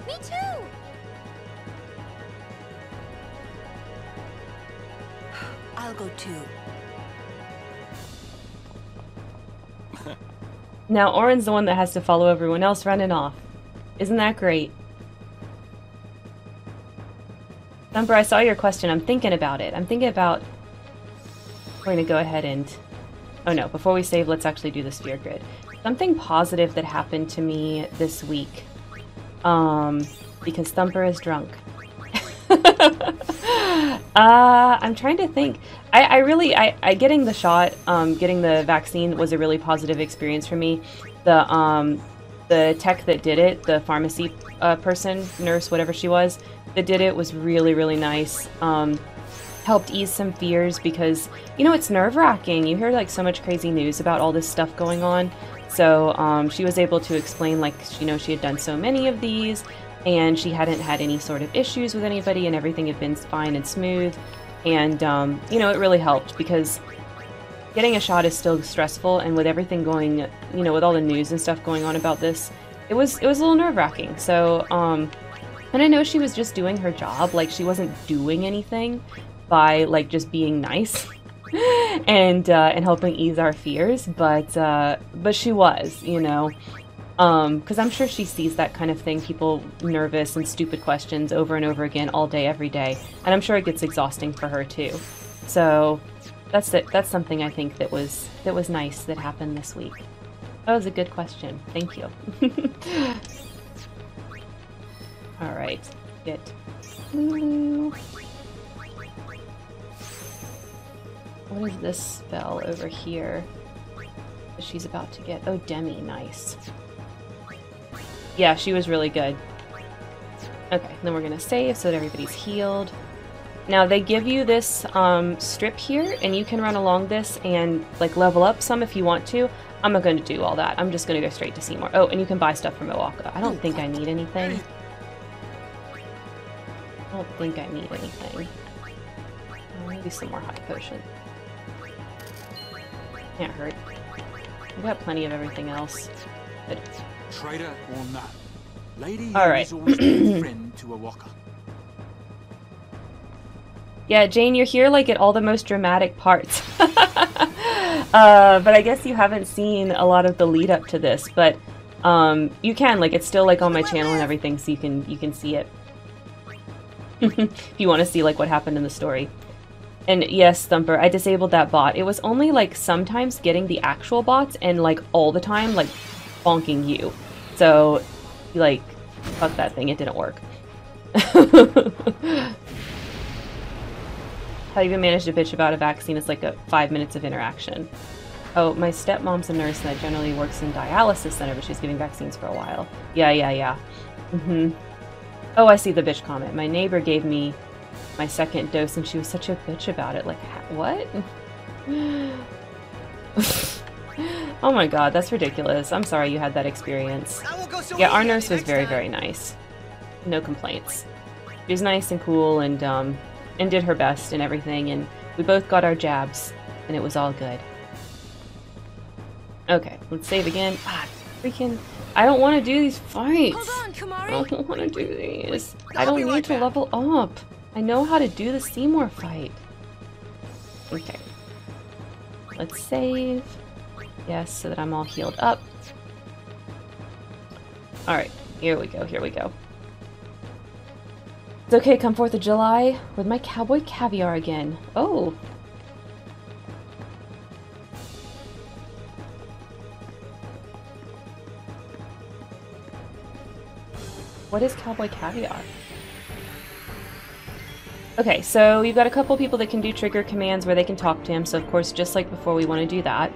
Me too! I'll go too. Now Auron's the one that has to follow everyone else running off. Isn't that great? Thumper, I saw your question. I'm thinking about it. I'm thinking about... We're going to go ahead and... Oh no, before we save, let's actually do the sphere grid. Something positive that happened to me this week. Um, because Thumper is drunk. uh, I'm trying to think. I, I really, I, I getting the shot, um, getting the vaccine was a really positive experience for me. The um, the tech that did it, the pharmacy uh, person, nurse, whatever she was, that did it was really, really nice. Um, helped ease some fears because you know it's nerve wracking. You hear like so much crazy news about all this stuff going on. So um, she was able to explain like you know she had done so many of these and she hadn't had any sort of issues with anybody and everything had been fine and smooth. And um, you know it really helped because getting a shot is still stressful and with everything going you know with all the news and stuff going on about this it was it was a little nerve-wracking. So um and i know she was just doing her job like she wasn't doing anything by like just being nice and uh, and helping ease our fears but uh but she was you know? Um because i'm sure she sees that kind of thing people nervous and stupid questions over and over again all day every day and i'm sure it gets exhausting for her too. So that's it that's something i think that was that was nice that happened this week. That was a good question thank you. All right get Lulu. What is this spell over here she's about to get oh demi nice yeah, she was really good. Okay, then we're gonna save so that everybody's healed. Now they give you this um, strip here, and you can run along this and like level up some if you want to. I'm not to do all that. I'm just to go straight to Seymour. Oh, and you can buy stuff from Oaka. I don't think I need anything. I don't think I need anything. Maybe some more high potion. Can't hurt. We've got plenty of everything else. Good. Traitor or not, Lady All right. is always been a friend to O'aka. Yeah, Jane, you're here like at all the most dramatic parts. uh, but I guess you haven't seen a lot of the lead up to this, but um, you can like it's still like on my channel and everything, so you can you can see it if you want to see like what happened in the story. And yes, Thumper, I disabled that bot. It was only like sometimes getting the actual bots and like all the time like bonking you. So like fuck that thing, it didn't work. How you even managed to bitch about a vaccine is like a five minutes of interaction. Oh, my stepmom's a nurse that generally works in dialysis center, but she's giving vaccines for a while. Yeah, yeah, yeah. Mm-hmm. Oh, I see the bitch comment. My neighbor gave me my second dose and she was such a bitch about it. Like, what? oh my god, that's ridiculous. I'm sorry you had that experience. Yeah, our nurse was very, very nice. No complaints. She was nice and cool and, um, and did her best and everything, and we both got our jabs, and it was all good. Okay, let's save again. Ah, freaking... I don't want to do these fights. On, I don't want to do these. I don't need right to level up. I know how to do the Seymour fight. Okay. Let's save. Yes, so that I'm all healed up. Alright, here we go, here we go. It's okay, come 4th of July with my cowboy caviar again. Oh. What is cowboy caviar? Okay, so we've got a couple people that can do trigger commands where they can talk to him, so of course, just like before, we want to do that.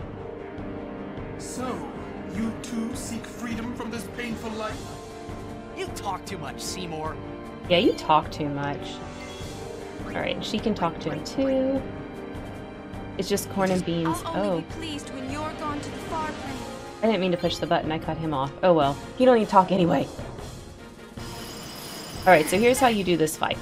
So, you too seek freedom from this painful life? You talk too much, Seymour. Yeah, you talk too much. Alright, she can talk to him too. It's just corn and beans. oh. I didn't mean to push the button, I cut him off. Oh well, he don't need to talk anyway. Alright, so here's how you do this fight.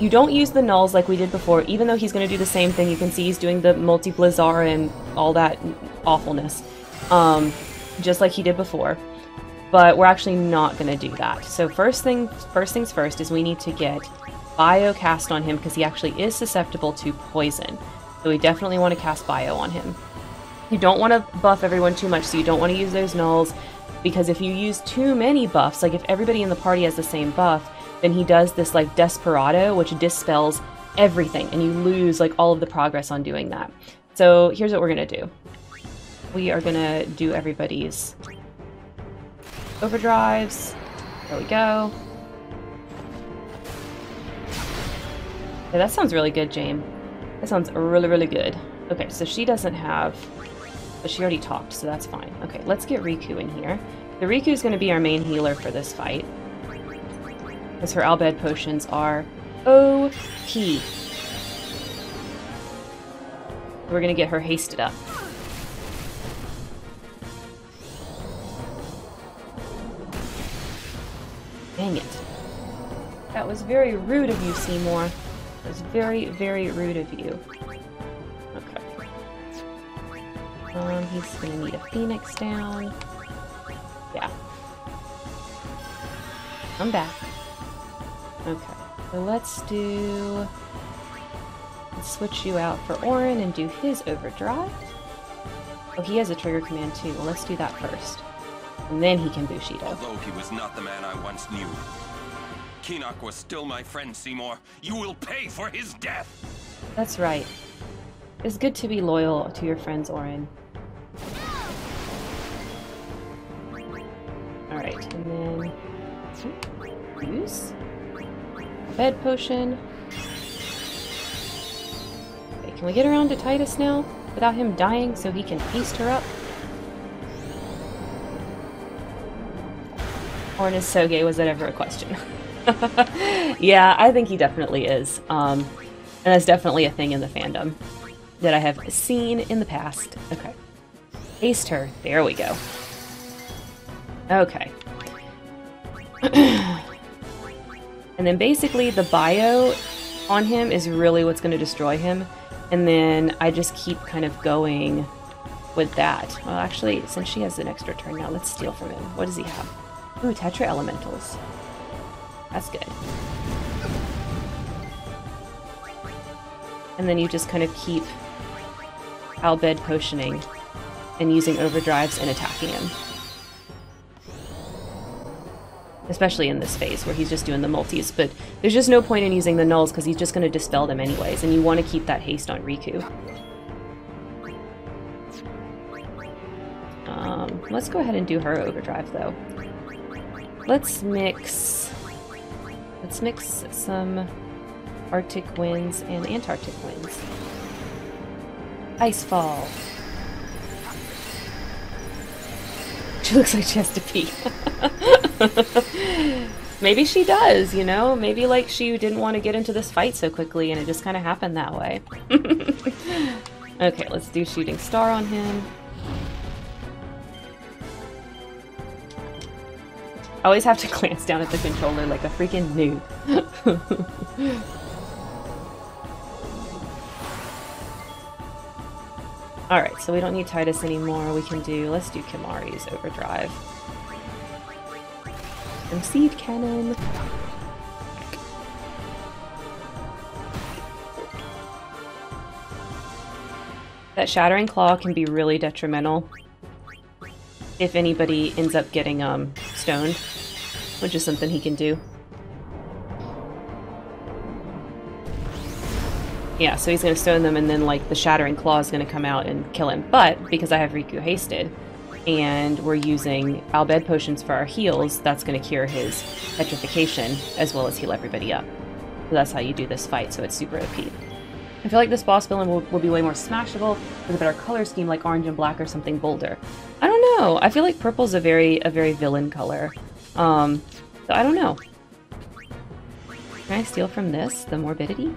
You don't use the nulls like we did before, even though he's going to do the same thing. You can see he's doing the multi-blizzard and all that awfulness, um, just like he did before. But we're actually not going to do that. So first thing, first things first is we need to get Bio cast on him because he actually is susceptible to poison. So we definitely want to cast Bio on him. You don't want to buff everyone too much, so you don't want to use those nulls because if you use too many buffs, like if everybody in the party has the same buff, then he does this like Desperado, which dispels everything, and you lose like all of the progress on doing that. So here's what we're gonna do. We are gonna do everybody's overdrives. There we go. Yeah, that sounds really good, Jane. That sounds really, really good. Okay, so she doesn't have... But she already talked, so that's fine. Okay, let's get Rikku in here. The Rikku is going to be our main healer for this fight. Because her Al Bhed potions are OP. We're to get her hasted up. Dang it. That was very rude of you, Seymour. That was very, very rude of you. Okay. Um, he's gonna need a phoenix down. Yeah. I'm back. Okay. So let's do... Let's switch you out for Auron and do his overdrive. Oh, he has a trigger command too. Well, let's do that first and then he can Bushido. Although he was not the man I once knew, Kinoc was still my friend, Seymour. You will pay for his death! That's right. It's good to be loyal to your friends, Auron. Alright, and then... Use? Bed potion. Can we get around to Tidus now? Without him dying so he can haste her up? Horn is so gay, was that ever a question? yeah, I think he definitely is. Um, and that's definitely a thing in the fandom that I have seen in the past. Okay. Haste her. There we go. Okay. and then basically the bio on him is really what's going to destroy him. And then I just keep kind of going with that. Well, actually, since she has an extra turn now, let's steal from him. What does he have? Ooh, Tetra Elementals. That's good. And then you just kind of keep Al Bhed potioning and using overdrives and attacking him. Especially in this phase where he's just doing the multis. But there's just no point in using the nulls because he's just going to dispel them anyways, and you want to keep that haste on Rikku. Um, let's go ahead and do her overdrive though. Let's mix. Let's mix some Arctic winds and Antarctic winds. Icefall. She looks like she has to pee. Maybe she does, you know? Maybe like she didn't want to get into this fight so quickly and it just kind of happened that way. okay, let's do Shooting Star on him. I always have to glance down at the controller like a freaking noob. Alright, so we don't need Tidus anymore. We can do, let's do Kimahri's Overdrive. Seed Cannon. That Shattering Claw can be really detrimental if anybody ends up getting um, stoned, which is something he can do. Yeah, so he's going to stone them, and then, like, the Shattering Claw is going to come out and kill him. But, because I have Rikku hasted, and we're using Al Bhed potions for our heals, that's going to cure his petrification, as well as heal everybody up. So that's how you do this fight, so it's super OP. I feel like this boss villain will, will be way more smashable with a better color scheme like orange and black or something bolder. I don't know. I feel like purple's a very a very villain color. Um, so I don't know. Can I steal from this? The morbidity?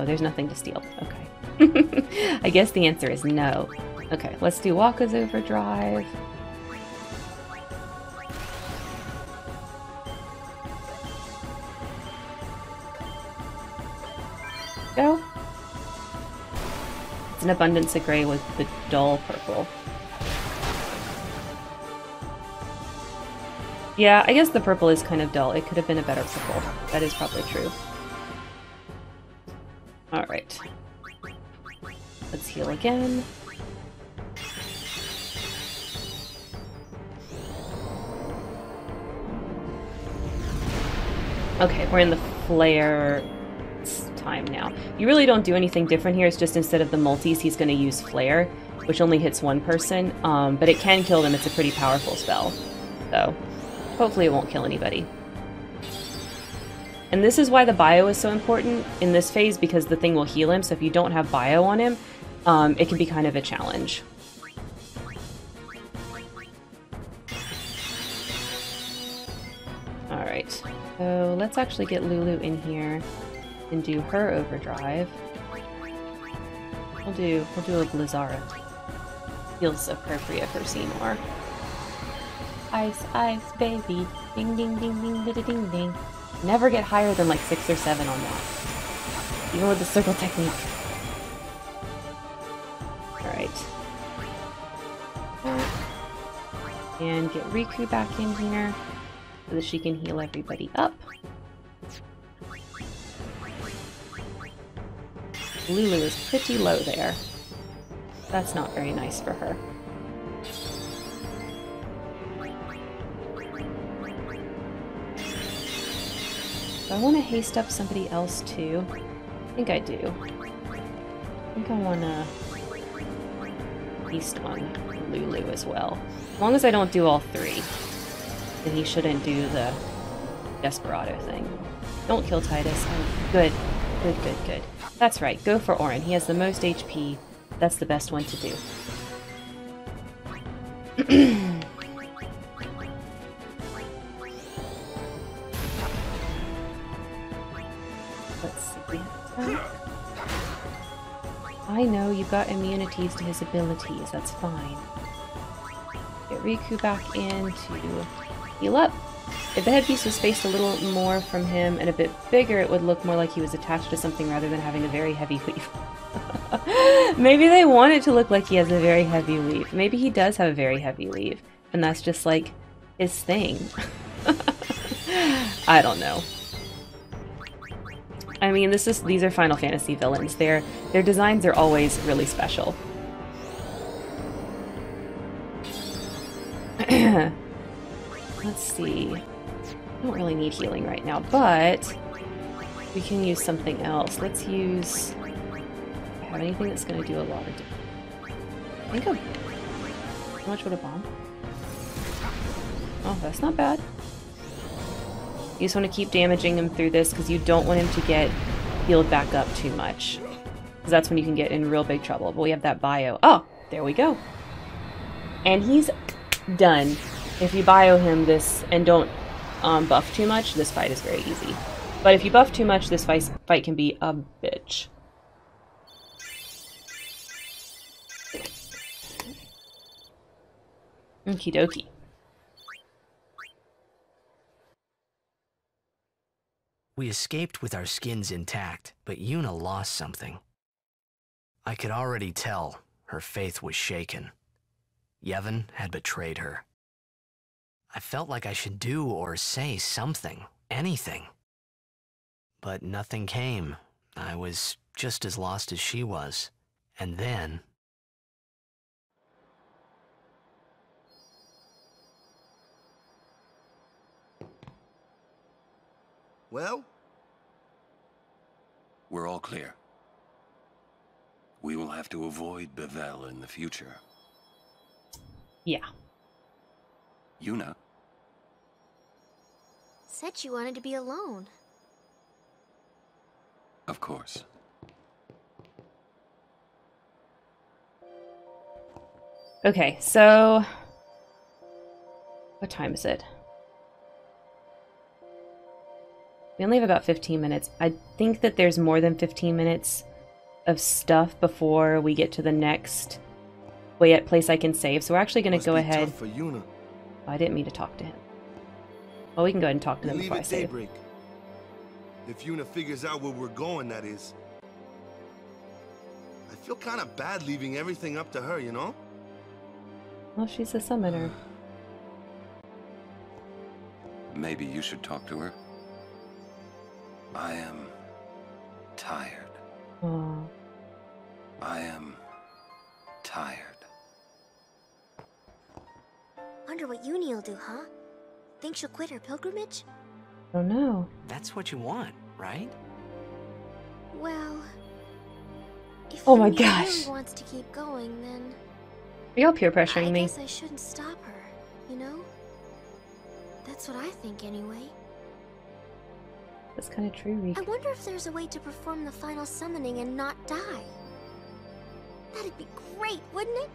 Oh, there's nothing to steal. Okay. I guess the answer is no. Okay, let's do Wakka's Overdrive. Go. It's an abundance of gray with the dull purple. Yeah, I guess the purple is kind of dull. It could have been a better purple. That is probably true. Alright. Let's heal again. Okay, we're in the flare time now. You really don't do anything different here. It's just instead of the multis, he's going to use flare, which only hits one person, um, but it can kill them. It's a pretty powerful spell. So, hopefully it won't kill anybody. And this is why the bio is so important in this phase, because the thing will heal him, so if you don't have bio on him, um, it can be kind of a challenge. Alright, so let's actually get Lulu in here and do her overdrive. We'll do, we'll do a Blizzara. Feels appropriate for Seymour. Ice, ice, baby. Ding, ding, ding, ding, ding, ding, ding. Never get higher than like six or seven on that. Even with the circle technique. Alright. And get Rikku back in here so that she can heal everybody up. Lulu is pretty low there. That's not very nice for her. Do I want to haste up somebody else too? I think I do. I think I want to haste on Lulu as well. As long as I don't do all three, then he shouldn't do the Desperado thing. Don't kill Tidus. Oh, good. Good, good, good. That's right, go for Auron. He has the most HP. That's the best one to do. I know you've got immunities to his abilities. That's fine. Get Rikku back in to heal up. If the headpiece was spaced a little more from him and a bit bigger, it would look more like he was attached to something rather than having a very heavy weave. Maybe they want it to look like he has a very heavy weave. Maybe he does have a very heavy weave, and that's just like his thing. I don't know. I mean, this is these are Final Fantasy villains. Their their designs are always really special. Let's see. I don't really need healing right now, but we can use something else. Let's use... have anything that's going to do a lot of... I think a... How much would a bomb? Oh, that's not bad. You just want to keep damaging him through this because you don't want him to get healed back up too much. Because that's when you can get in real big trouble. But we have that bio. Oh, there we go. And he's done. If you bio him this and don't um, buff too much, this fight is very easy. But if you buff too much, this fight, fight can be a bitch. Okie dokie. We escaped with our skins intact, but Yuna lost something. I could already tell her faith was shaken. Yevon had betrayed her. I felt like I should do or say something, anything. But nothing came. I was just as lost as she was. And then... Well? We're all clear. We will have to avoid Bevelle in the future. Yeah. Yuna, Said she wanted to be alone. of course. Okay, so... What time is it? We only have about 15 minutes. I think that there's more than 15 minutes of stuff before we get to the next way at place I can save. So we're actually going to go ahead. tough for Yuna. Oh, I didn't mean to talk to him. Well, we can go ahead and talk to We them leave before I at save. daybreak. If Yuna figures out where we're going, that is. I feel kind of bad leaving everything up to her, you know? Well, she's a summoner. Maybe you should talk to her. I am tired. Oh, I am tired. Wonder what Yuna'll do, huh? Think she'll quit her pilgrimage? I don't know. That's what you want, right? Well, if Oh my Uni gosh. really wants to keep going, then Are y'all peer pressuring I me? guess I shouldn't stop her. You know? That's what I think, anyway. That's kind of true, Reek. I wonder if there's a way to perform the final summoning and not die. That'd be great, wouldn't it?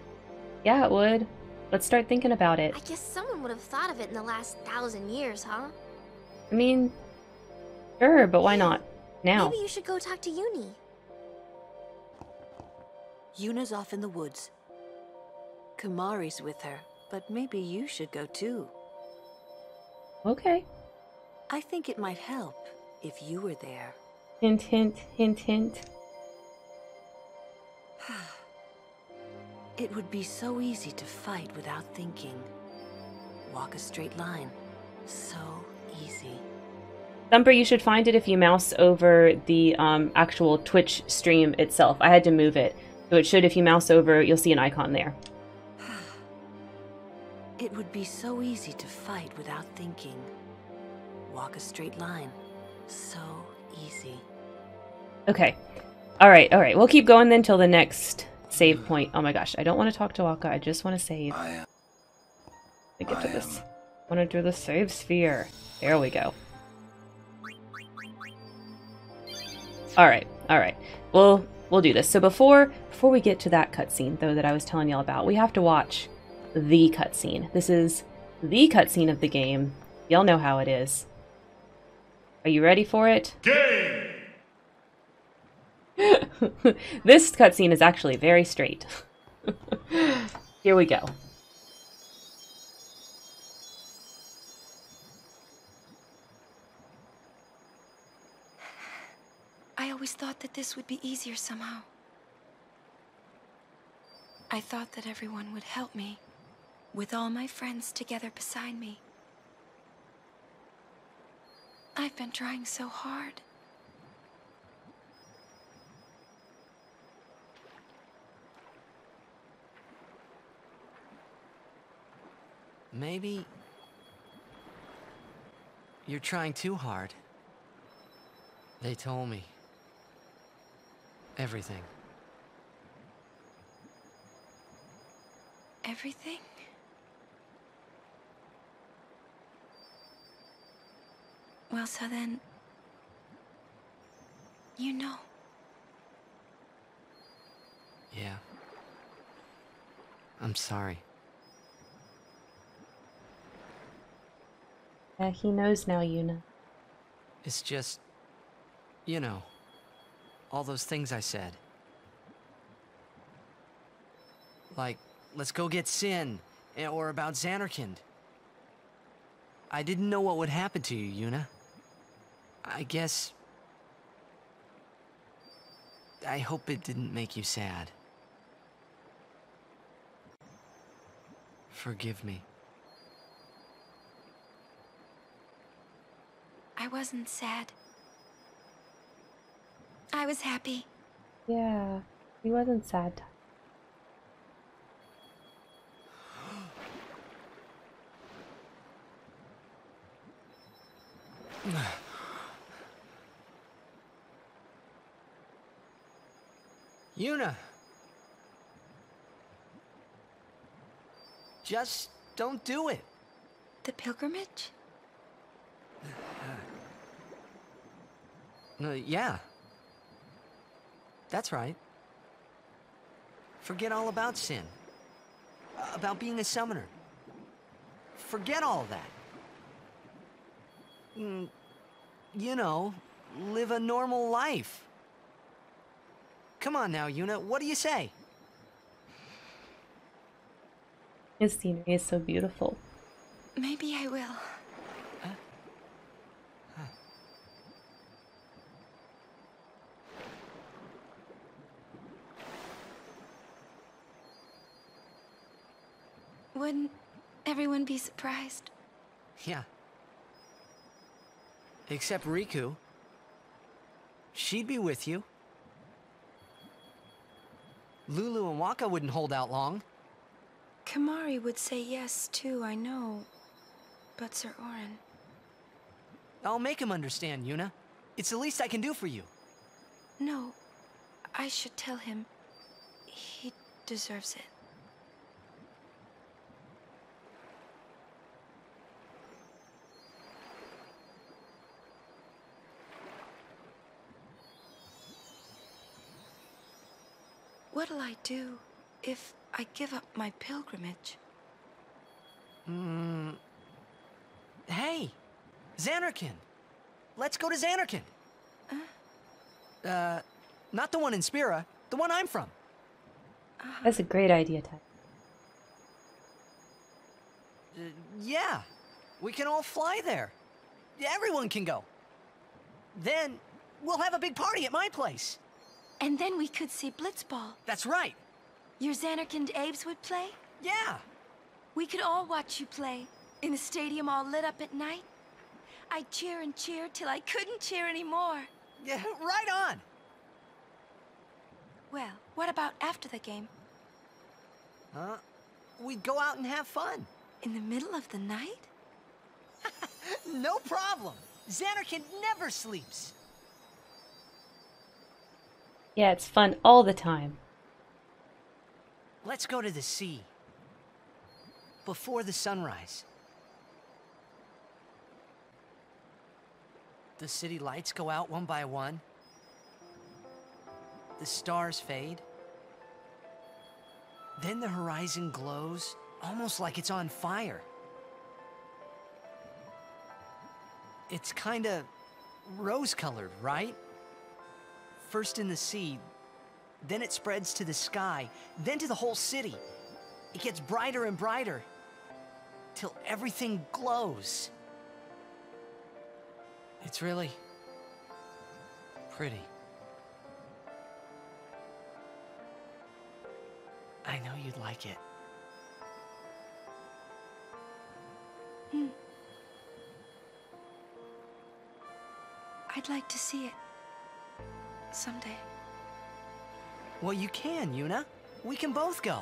Yeah, it would. Let's start thinking about it. I guess someone would have thought of it in the last thousand years, huh? I mean, sure, but why not? Now. Maybe you should go talk to Yuna. Yuna's off in the woods. Kimahri's with her, but maybe you should go too. Okay. I think it might help if you were there. Hint, hint, hint, hint. It would be so easy to fight without thinking. Walk a straight line. So easy. Thumper, you should find it if you mouse over the um, actual Twitch stream itself. I had to move it. So it should, if you mouse over, you'll see an icon there. It would be so easy to fight without thinking. Walk a straight line. So easy. Okay. Alright, alright. We'll keep going then till the next save hmm. point. Oh my gosh, I don't want to talk to Wakka. I just want to save. I am. Let me get to I this. I want to do the save sphere. There we go. Alright, alright. We'll we'll do this. So before before we get to that cutscene though that I was telling y'all about, we have to watch the cutscene. This is the cutscene of the game. Y'all know how it is. Are you ready for it? Game! this cutscene is actually very straight. Here we go. I always thought that this would be easier somehow. I thought that everyone would help me, with all my friends together beside me. I've been trying so hard. Maybe. You're trying too hard. They told me. Everything. Everything? Well, so then... You know. Yeah. I'm sorry. Yeah, he knows now, Yuna. It's just, you know, all those things I said. Like, let's go get Sin, eh, or about Zanarkand. I didn't know what would happen to you, Yuna. I guess... I hope it didn't make you sad. Forgive me. I wasn't sad. I was happy. Yeah, he wasn't sad. Yuna! Just don't do it. The pilgrimage? Uh, yeah. That's right. Forget all about sin. About being a summoner. Forget all that. Mm, you know, live a normal life. Come on now, Yuna, what do you say? His scenery is so beautiful. Maybe I will. Wouldn't everyone be surprised? Yeah. Except Riku. She'd be with you. Lulu and Wakka wouldn't hold out long. Kimahri would say yes too, I know. But Sir Auron. I'll make him understand, Yuna. It's the least I can do for you. No, I should tell him. He deserves it. What'll I do if I give up my pilgrimage? Hmm. Hey, Zanarkand. Let's go to Zanarkand. Uh, not the one in Spira, the one I'm from. That's a great idea, Ty. Uh, yeah, we can all fly there. Everyone can go. Then we'll have a big party at my place. And then we could see Blitzball. That's right. Your Zanarkand Abes would play? Yeah. We could all watch you play, in a stadium all lit up at night. I'd cheer and cheer till I couldn't cheer anymore. Yeah, right on. Well, what about after the game? Huh? We'd go out and have fun. In the middle of the night? no problem. Zanarkand never sleeps. Yeah, it's fun all the time. Let's go to the sea. Before the sunrise. The city lights go out one by one. The stars fade. Then the horizon glows, almost like it's on fire. It's kinda rose-colored, right? First in the sea, then it spreads to the sky, then to the whole city. It gets brighter and brighter, till everything glows. It's really pretty. I know you'd like it. Hmm. I'd like to see it. Someday. Well, you can, Yuna. We can both go.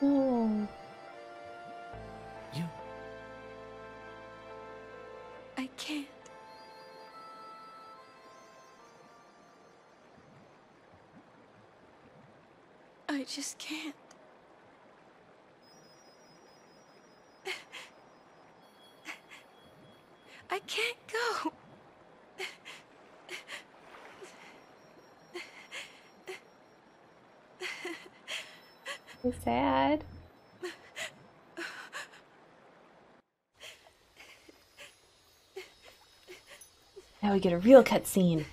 Oh. You. I can't. I just can't. I can't go. So sad. Now we get a real cutscene.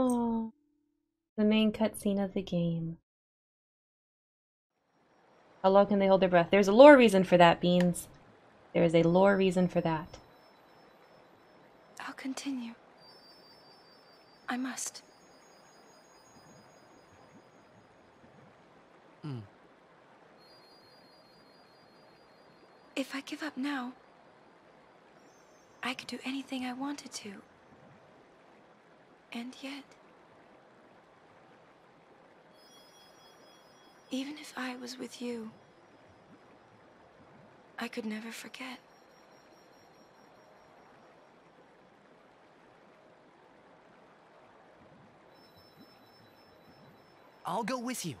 Oh, the main cutscene of the game. How long can they hold their breath? There's a lore reason for that, Beans. There is a lore reason for that. I'll continue. I must. Hmm. If I give up now, I could do anything I wanted to. And yet, even if I was with you, I could never forget. I'll go with you.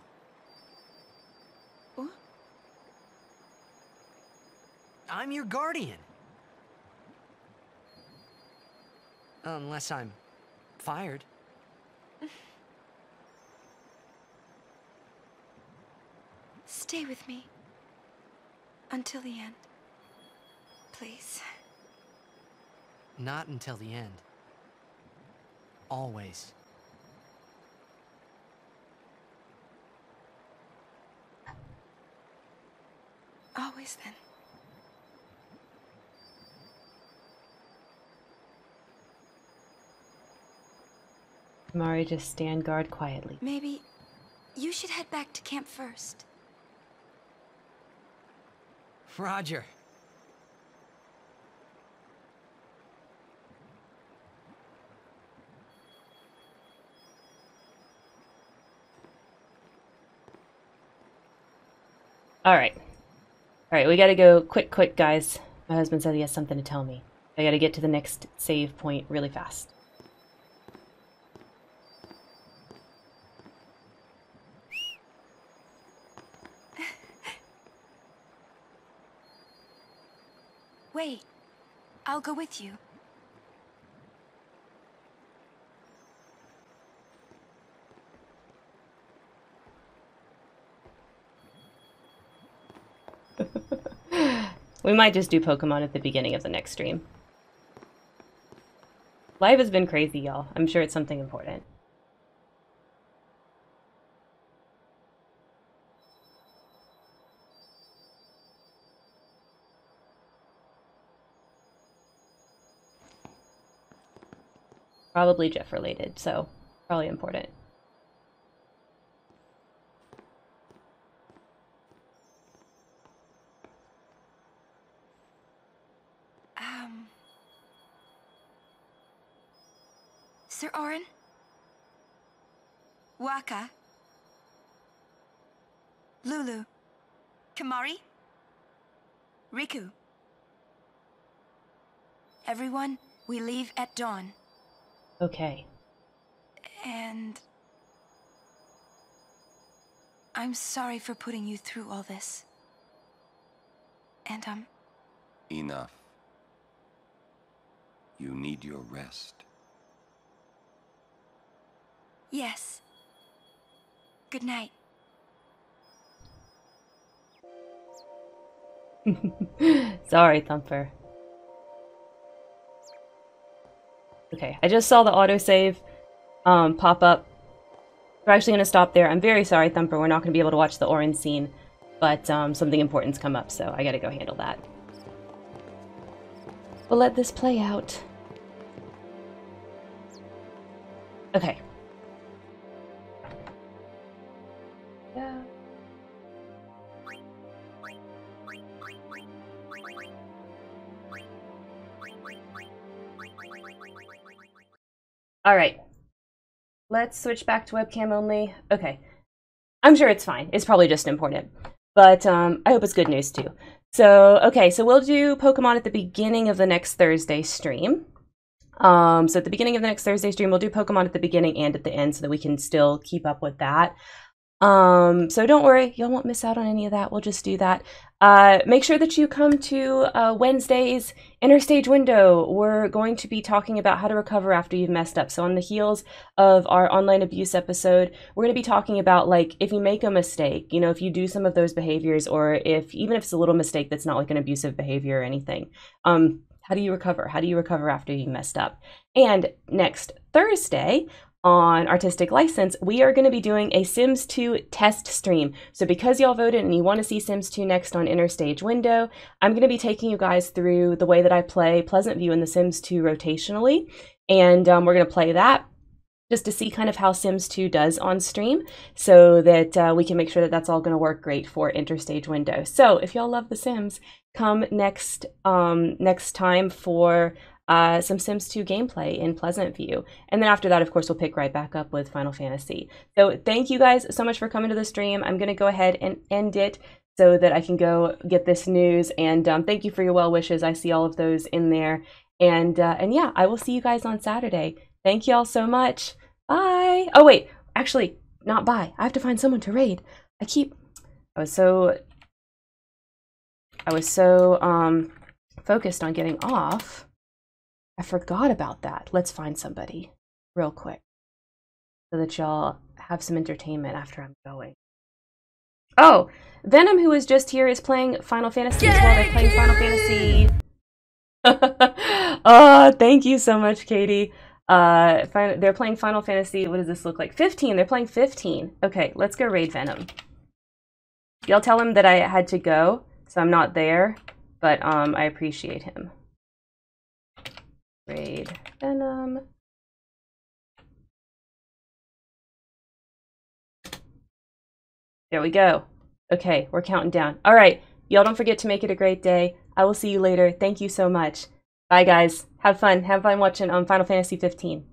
What? I'm your guardian. Unless I'm fired. Stay with me. Until the end. Please. Not until the end. Always. Always then. Mari just stand guard quietly. Maybe you should head back to camp first. Roger. Alright. Alright, we gotta go quick, quick, guys. My husband said he has something to tell me. I gotta get to the next save point really fast. I'll go with you. we might just do Pokemon at the beginning of the next stream. Life has been crazy, y'all. I'm sure it's something important. Probably Jeff related, so probably important. Um. Sir Auron? Wakka? Lulu? Kimahri? Rikku? Everyone, we leave at dawn. Okay. And... I'm sorry for putting you through all this. And, um, Enough. You need your rest. yes. Good night. Sorry, Thumper. Okay, I just saw the autosave um, pop up. We're actually going to stop there. I'm very sorry, Thumper. We're not going to be able to watch the orange scene, but um, something important's come up, so I got to go handle that. We'll let this play out. Okay. All right. Let's switch back to webcam only. Okay. I'm sure it's fine. It's probably just important. But um, I hope it's good news too. So, okay, so we'll do Pokemon at the beginning of the next Thursday stream. Um, so at the beginning of the next Thursday stream, we'll do Pokemon at the beginning and at the end so that we can still keep up with that. Um, so don't worry, y'all won't miss out on any of that. We'll just do that. Uh, make sure that you come to uh, Wednesday's Interstage Window. We're going to be talking about how to recover after you've messed up. So on the heels of our online abuse episode, we're going to be talking about like if you make a mistake, you know, if you do some of those behaviors, or if even if it's a little mistake that's not like an abusive behavior or anything. Um, how do you recover? How do you recover after you messed up? And next Thursday, on Artistic License, we are going to be doing a Sims 2 test stream. So because y'all voted and you want to see Sims 2 next on Interstage Window, I'm going to be taking you guys through the way that I play Pleasant View in The Sims 2 rotationally. And um, we're going to play that just to see kind of how Sims 2 does on stream so that uh, we can make sure that that's all going to work great for Interstage Window. So if y'all love The Sims, come next um, next time for uh, some Sims 2 gameplay in Pleasant View. And then after that, of course, we'll pick right back up with Final Fantasy. So thank you guys so much for coming to the stream. I'm going to go ahead and end it so that I can go get this news. And um, thank you for your well wishes. I see all of those in there. And uh, and yeah, I will see you guys on Saturday. Thank you all so much. Bye. Oh wait, actually, not bye. I have to find someone to raid. I keep. I was so. I was so um focused on getting off I forgot about that. Let's find somebody real quick so that y'all have some entertainment after I'm going. Oh, Venom, who was just here, is playing Final Fantasy Yay, while they're playing Final Fantasy. oh, thank you so much, Katie. Uh, they're playing Final Fantasy. What does this look like? 15. They're playing 15. Okay, let's go raid Venom. Y'all tell him that I had to go, so I'm not there, but um, I appreciate him. Raid Venom. There we go. Okay, we're counting down. All right, y'all don't forget to make it a great day. I will see you later. Thank you so much. Bye, guys. Have fun. Have fun watching um, Final Fantasy 15.